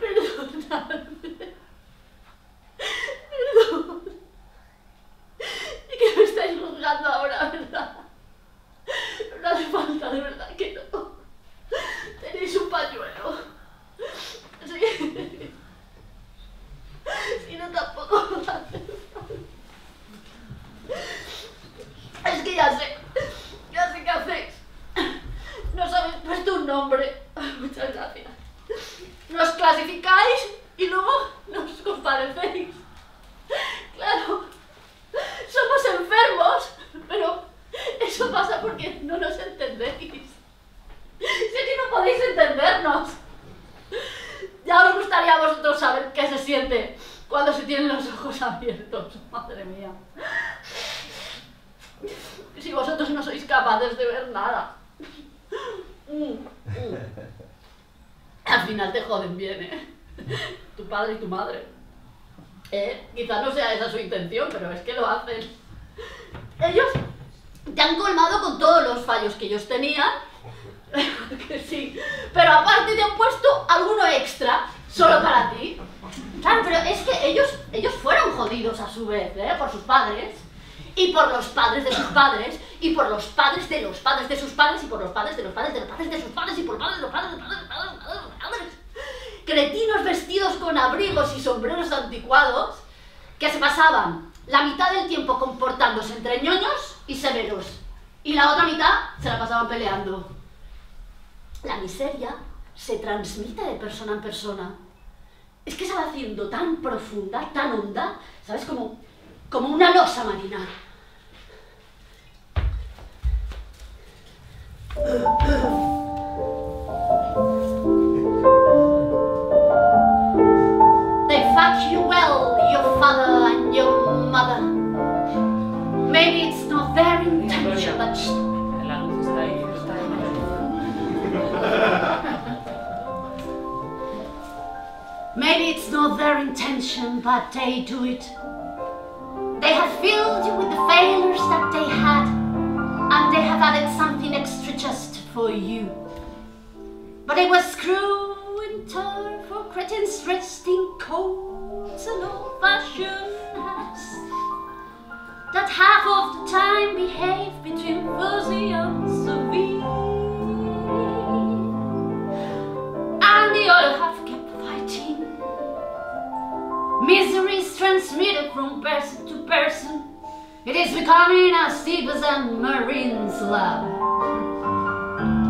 Perdonadme. Perdón. Y que me estáis juzgando ahora, ¿verdad? No hace falta, de verdad que no. Tenéis un pañuelo. Sí. Si no, tampoco hace falta. Es que ya sé. Ya sé qué hacéis. No sabéis puesto un nombre. Muchas gracias. Nos clasificáis y luego nos compadecéis. Claro. Somos enfermos, pero eso pasa porque no nos entendéis. Sé que no podéis entendernos. Ya os gustaría a vosotros saber qué se cuando se tienen los ojos abiertos. Madre mía. Si vosotros no sois capaces de ver nada. Mm, mm. Al final te joden bien, ¿eh? Tu padre y tu madre. ¿Eh? Quizá no sea esa su intención, pero es que lo hacen. Ellos te han colmado con todos los fallos que ellos tenían. que sí. Pero aparte te han puesto alguno extra, solo para ti. Claro, pero es que ellos, ellos fueron jodidos a su vez, ¿eh? Por sus padres. Y por los padres de sus padres, y por los padres de los padres de sus padres, y por los padres de los padres de los padres de sus padres, y por padres de los padres de los padres de los padres de los padres de los padres. Cretinos vestidos con abrigos y sombreros anticuados, que se pasaban la mitad del tiempo comportándose entre ñoños y severos, y la otra mitad se la pasaban peleando. La miseria se transmite de persona en persona. Es que se va haciendo tan profunda, tan honda, ¿sabes? Como, como una losa marina. Maybe it's not their intention, but they do it. They have filled you with the failures that they had, and they have added something extra just for you. But it was screw tar for cretins dressed in coats and old-fashioned hats that half of the time behave between fuzzy and severe, Misery is transmitted from person to person. It is becoming as deep as a marine's love.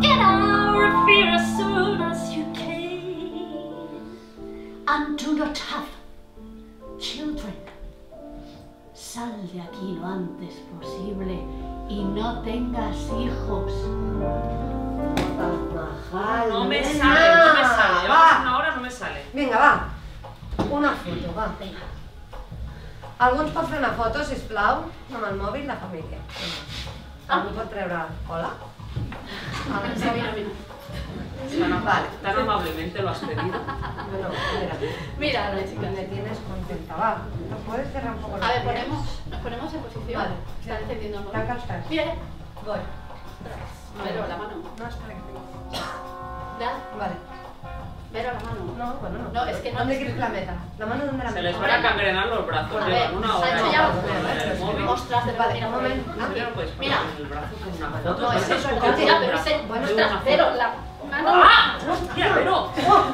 Get out of here as soon as you can, and do not have children. Sal de aquí lo antes posible y no tengas hijos. No me sale, no me sale. Va. Llevamos una hora, no me sale. Vinga, va. Una foto, va. Venga. Algú ens pot fer una foto, sisplau, amb el mòbil, la família. Vinga. Algú pot treure... Hola? A ver, Mira, mira, mira. Tan, Vale. tan amablemente lo has pedido. Bueno, mira, Mira a la chica. me tienes contenta, va. ¿No puedes cerrar un poco los A ver, ponemos, nos ponemos en posición. Vale. Está encendiendo el móvil. Tanca els peus. Mira, Voy. Vero, la mano. No, espera que tengo. Da, Vale. Vero, la mano. No, bueno, no. No, es que no- ¿Dónde quieres que la meta? ¿La mano dónde la Se meto? les van a cangrenar los brazos. A Llevan ver, una se ha hora hecho ya el. Ostras, de mira, un ahí. momento. Mira. el con una No, es eso, ya, pero brazo se... Bueno, Ostras, foto. la mano. ¡Ah! ¡Hostia, pero! ¡No!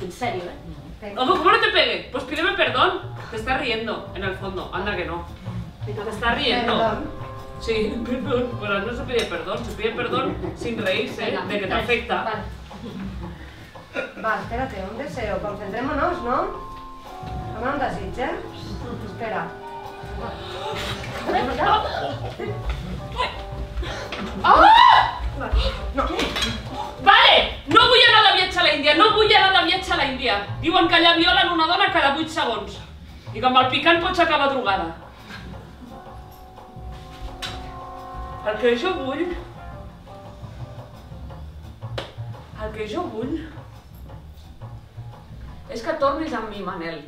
En serio, ¿eh? Venga. ¿Cómo, ¿Cómo no te pegue? Pues pídeme perdón. Te estás riendo, en el fondo. Anda que no. Te estás riendo. Sí. Bueno, no se pide perdón, se pide perdón sin reírse Venga, de que te tres. afecta. Vale. Va, espérate, un deseo. Concentrémonos, ¿no? Toma un desig, ¿eh? Espera. ¡Ah! No. Vale! No vull anar de viatge a la Índia, no vull anar de viatge a la Índia. Diuen que allà violen una dona cada 8 segons. I que amb el picant pots acabar drogada. El que jo vull... El que jo vull... És que tornis amb mi, Manel.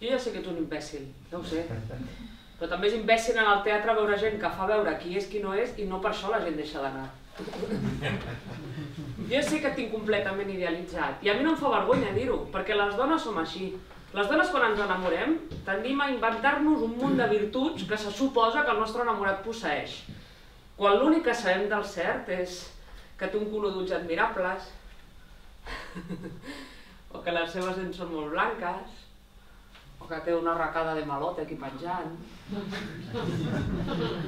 Jo ja sé que ets un imbècil, ja ho sé. Però també és imbècil en el teatre veure gent que fa veure qui és qui no és i no per això la gent deixa d'anar. Jo sé que et tinc completament idealitzat i a mi no em fa vergonya dir-ho, perquè les dones som així. Les dones quan ens enamorem tendim a inventar-nos un munt de virtuts que se suposa que el nostre enamorat posseix. Quan l'únic que sabem del cert és que té un color d'ulls admirables, o que les seves dents són molt blanques, o que té una arracada de malote aquí penjant,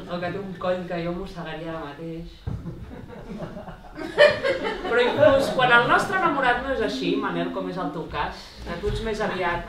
o que té un coll que jo mossegaria ara mateix. Però inclús quan el nostre enamorat no és així, Manel, com és el teu cas, que tu ets més aviat...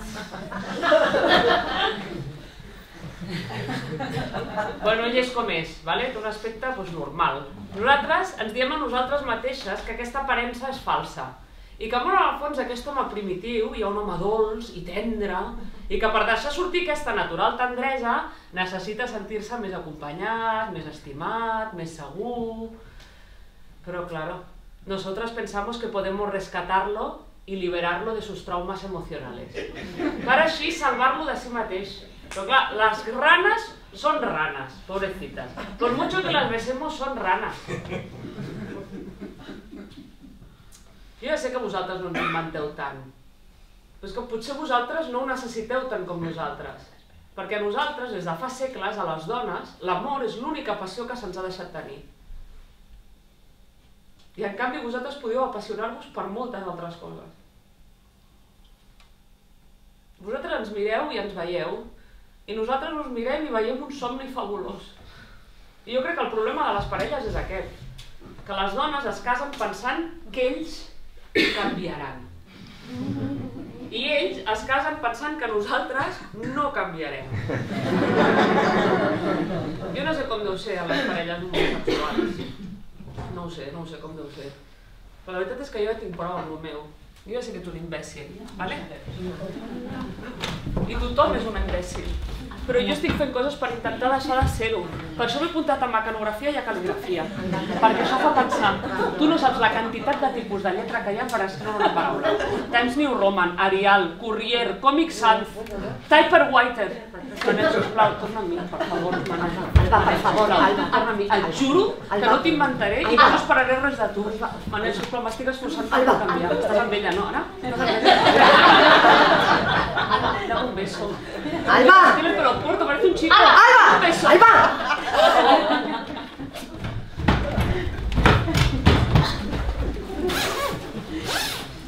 Bueno, ell és com és, vale? té un aspecte doncs, normal. Nosaltres ens diem a nosaltres mateixes que aquesta aparença és falsa i que molt al fons aquest home primitiu hi ha un home dolç i tendre i que per deixar sortir aquesta natural tendresa necessita sentir-se més acompanyat, més estimat, més segur... Però, claro, nosotras pensamos que podemos rescatarlo y liberarlo de sus traumas emocionales. Para així salvar-lo de si mateix. Però clar, les ranas son ranas, pobrecitas. Por mucho que las besemos, son ranas. Jo ja sé que vosaltres no ens inventeu tant, però és que potser vosaltres no ho necessiteu tant com nosaltres. Perquè nosaltres, des de fa segles, a les dones, l'amor és l'única passió que se'ns ha deixat tenir. I en canvi vosaltres podeu apassionar-vos per moltes altres coses. Vosaltres ens mireu i ens veieu, i nosaltres us mirem i veiem un somni fabulós. I jo crec que el problema de les parelles és aquest, que les dones es casen pensant que ells canviaran. I ells es casen pensant que nosaltres no canviarem. Jo no sé com deu ser a les parelles homosexuals. No ho sé, no ho sé com deu ser. Però la veritat és que jo ja tinc prou amb el meu. Jo ja sé que ets un imbècil, vale? I tothom és un imbècil. Però jo estic fent coses per intentar deixar de ser-ho. Per això m'he apuntat a mecanografia i a cal·ligrafia. Perquè això fa pensar. Tu no saps la quantitat de tipus de lletra que hi ha per escriure una paraula. Times New Roman, Arial, Courier, Comic Sans, Typewriter. Manel, sisplau, torna amb mi, per favor, Manel. Alba, per favor, Alba. Torna amb mi. Et juro que Alba. no t'inventaré i que no esperaré res de tu. Manel, sisplau, m'estic esforçant per Alba, canviar. Alba. Estàs amb ella, no, ara? Ella? Dame un beso. Alba. Tiene el pelo corto, parece un chico. Alba! Un beso. Alba!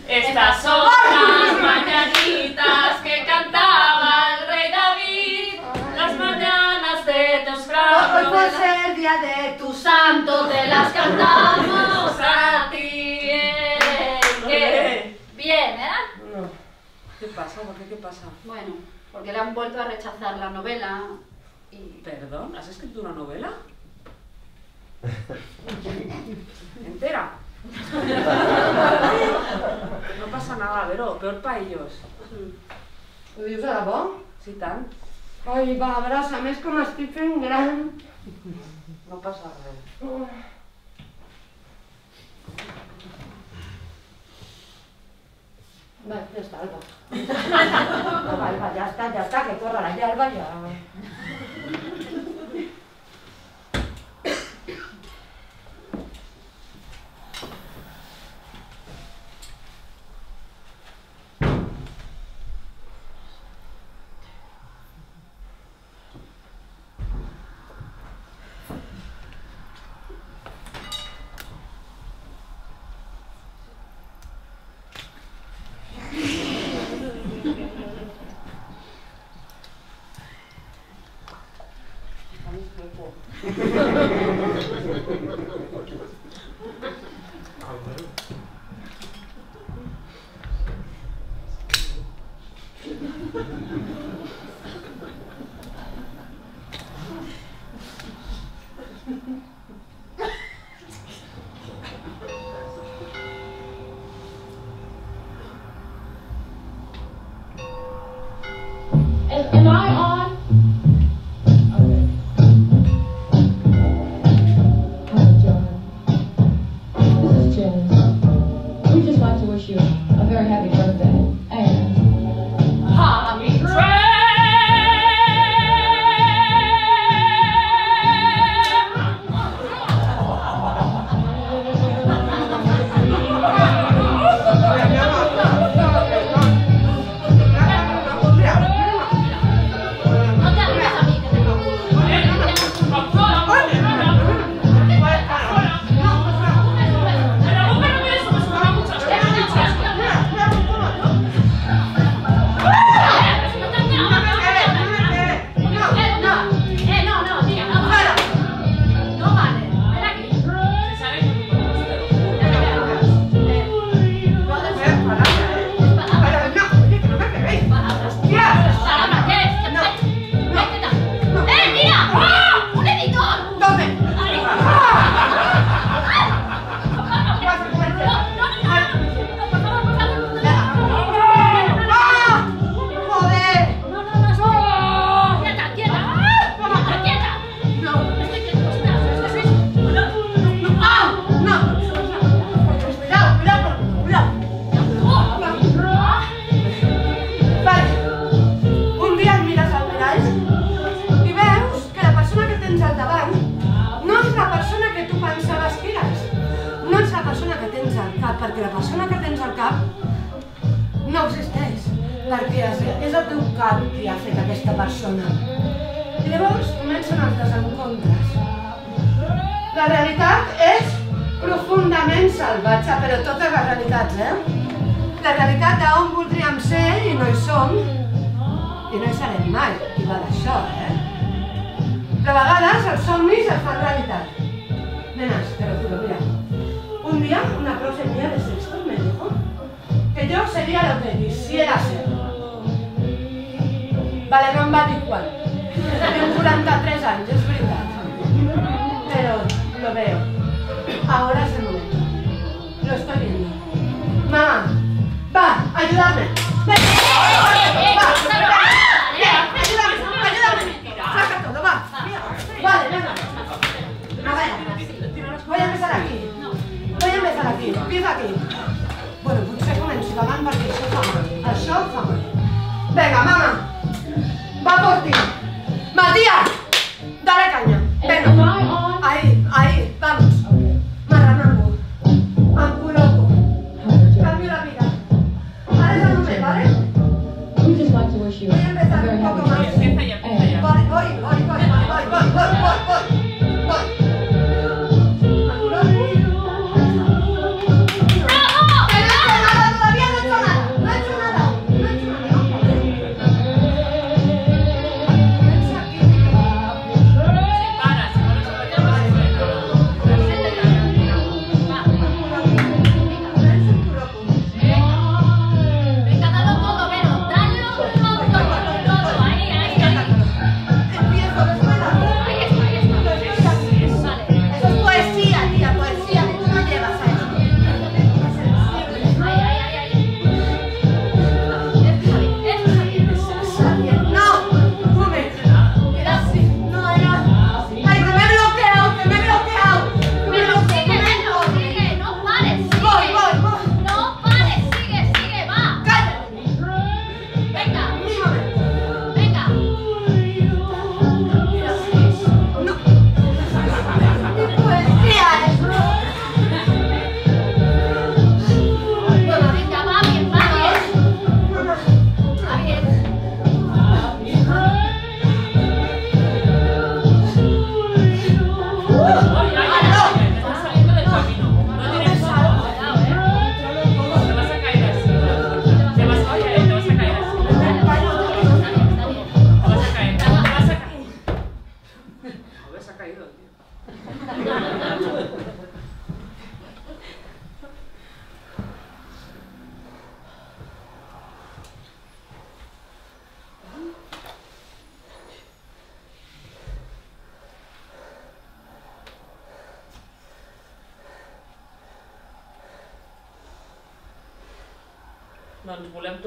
Estas son de tu santo te las cantamos a ti. eh, Bien, ¿eh? ¿Qué pasa? ¿Por qué qué pasa? Bueno, porque le han vuelto a rechazar la novela y... ¿Perdón? ¿Has escrito una novela? ¿Entera? No pasa nada, Vero. Peor para ellos. Ho dius a debò? Sí, tant. Ai, va, abraça'm, és com estic fent gran. No passa res. Va, ja està, Alba. Alba, Alba, ja està, ja està, que corre la llarva ja. Am, 在干嘛？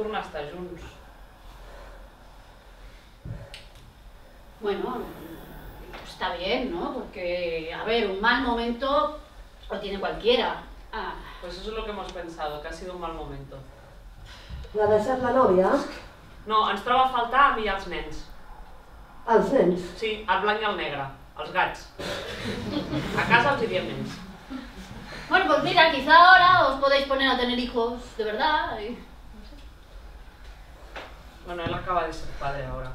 Tornar a estar junts. Bueno, está bien, ¿no? Porque, a ver, un mal momento lo tiene cualquiera. Ah, Pues eso es lo que hemos pensado, que ha sido un mal momento. La de ser la nòvia, No, ens troba a faltar a mi i als nens. els nens. Sí, el blanc i el negre, els gats. A casa els hi diem nens. Bueno, pues mira, quizá ahora os podéis poner a tener hijos de verdad. y- Bueno, él acaba de ser padre ahora.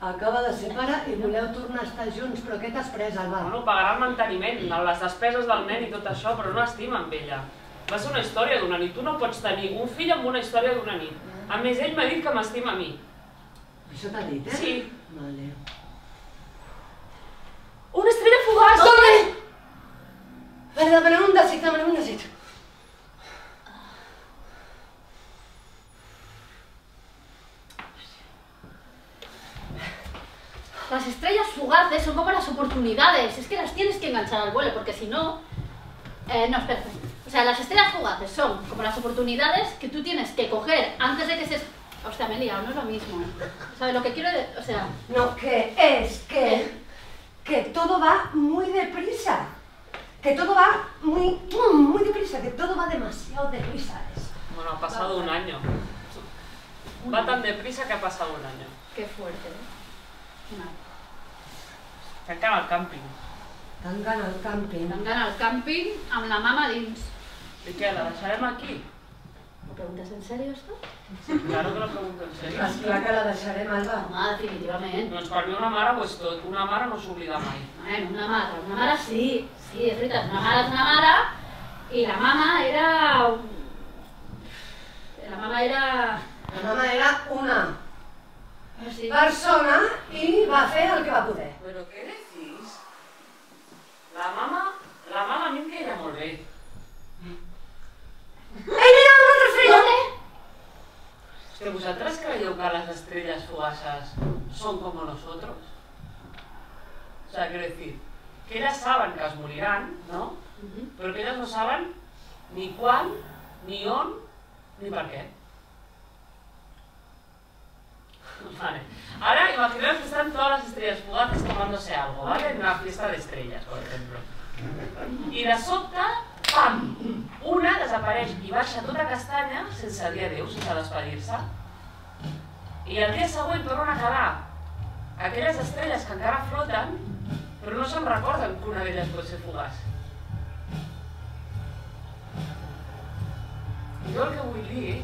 Acaba de ser pare i voleu tornar a estar junts, però què t'has pres, Alba? Bueno, pagarà el manteniment, les despeses del nen i tot això, però no estima amb ella. Va ser una història d'una nit. Tu no pots tenir un fill amb una història d'una nit. A més, ell m'ha dit que m'estima a mi. Això t'ha dit, eh? Sí. Vale. Una estrella fugaç! ¿Dónde? Vale, dame un desito, dame un desito. Las estrellas fugaces son como las oportunidades. Es que las tienes que enganchar al vuelo, porque si no... Eh, no, espera. O sea, las estrellas fugaces son como las oportunidades que tú tienes que coger antes de que se... Hostia, me he liado, no es lo mismo. ¿eh? ¿Sabes lo que quiero decir? O sea, No, que es que, que todo va muy deprisa. Que todo va muy, muy deprisa, que todo va demasiado deprisa. Bueno, ha pasado un año. Va tan deprisa que ha pasado un año. qué fuerte, ¿eh? Una- Encara al càmping. Tancan al camping. Van anar al càmping amb la mama dins. I què, la deixarem aquí? ¿Lo preguntas en serio esto? Claro que lo pregunto en serio. Esclar que la deixarem, Alba. Home, definitivament. Doncs per mi una mare ho és tot. Una mare no s'oblida mai. Bueno, una mare, una mare sí, sí, és veritat, una mare és una mare i la mama era... La mama era... La mama era una persona i va fer el que va poder. Però què decís? La mama, la mama a mi em queia molt bé. Ei, mira, una altra estrella! Hòstia, ¿vosotras creieu que las estrellas fugaces son como nosotros? O sea, quiero decir, que ellas saben que es morirán, ¿no? Pero que ellas no saben ni cuán, ni on, ni per qué. Vale. Ahora imaginaos que están todas las estrellas fugaces tomándose algo, ¿vale? En una fiesta de estrellas, por ejemplo. I de sobte, pam! Una desapareix i baixa tota castanya sense dir adéu, sense despedir-se. I el dia següent tornen a quedar aquelles estrelles que encara floten, però no se'n recorden que una d'elles pot ser fugaç. Jo el que vull dir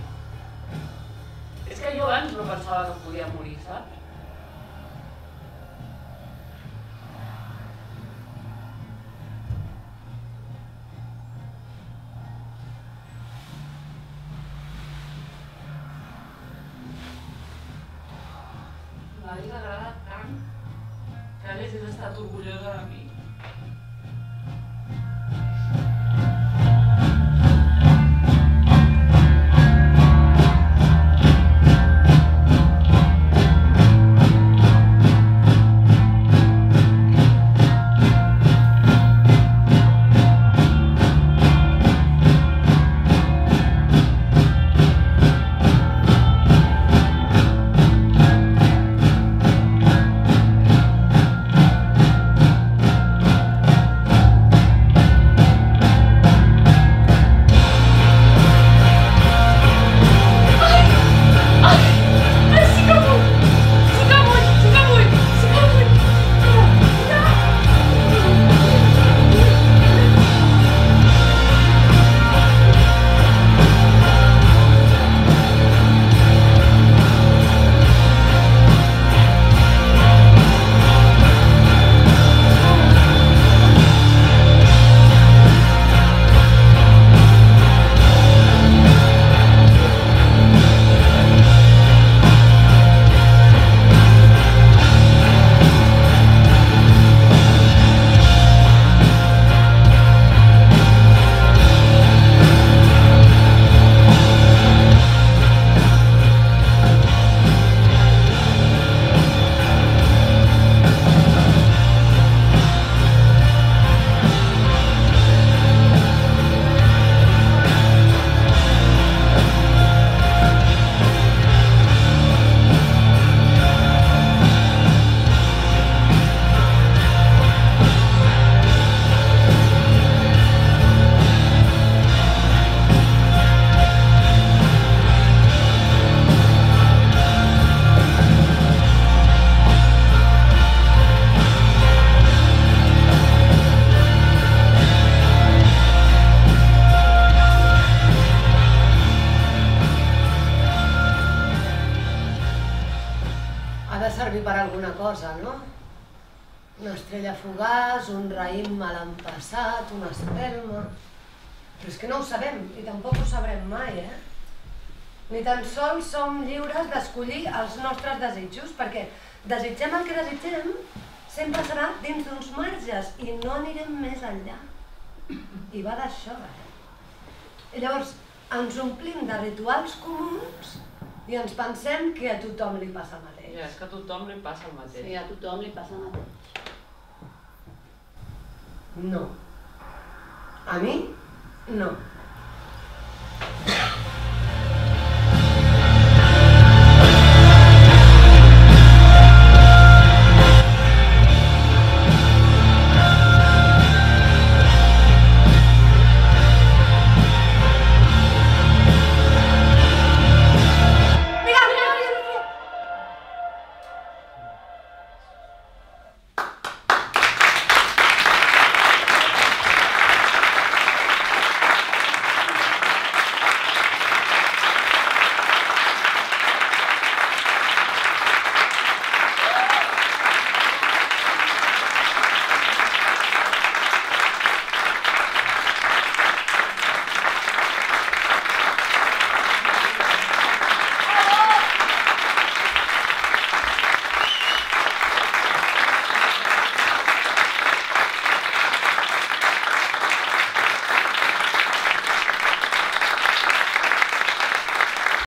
és que jo abans no pensava que podia morir, saps? Tan sols som lliures d'escollir els nostres desitjos, perquè desitgem el que desitgem sempre serà dins d'uns marges i no anirem més enllà. I va d'això, eh? I llavors ens omplim de rituals comuns i ens pensem que a tothom li passa el mateix. Ja, és que a tothom li passa el mateix. Sí, a tothom li passa el mateix. No. A mi, no.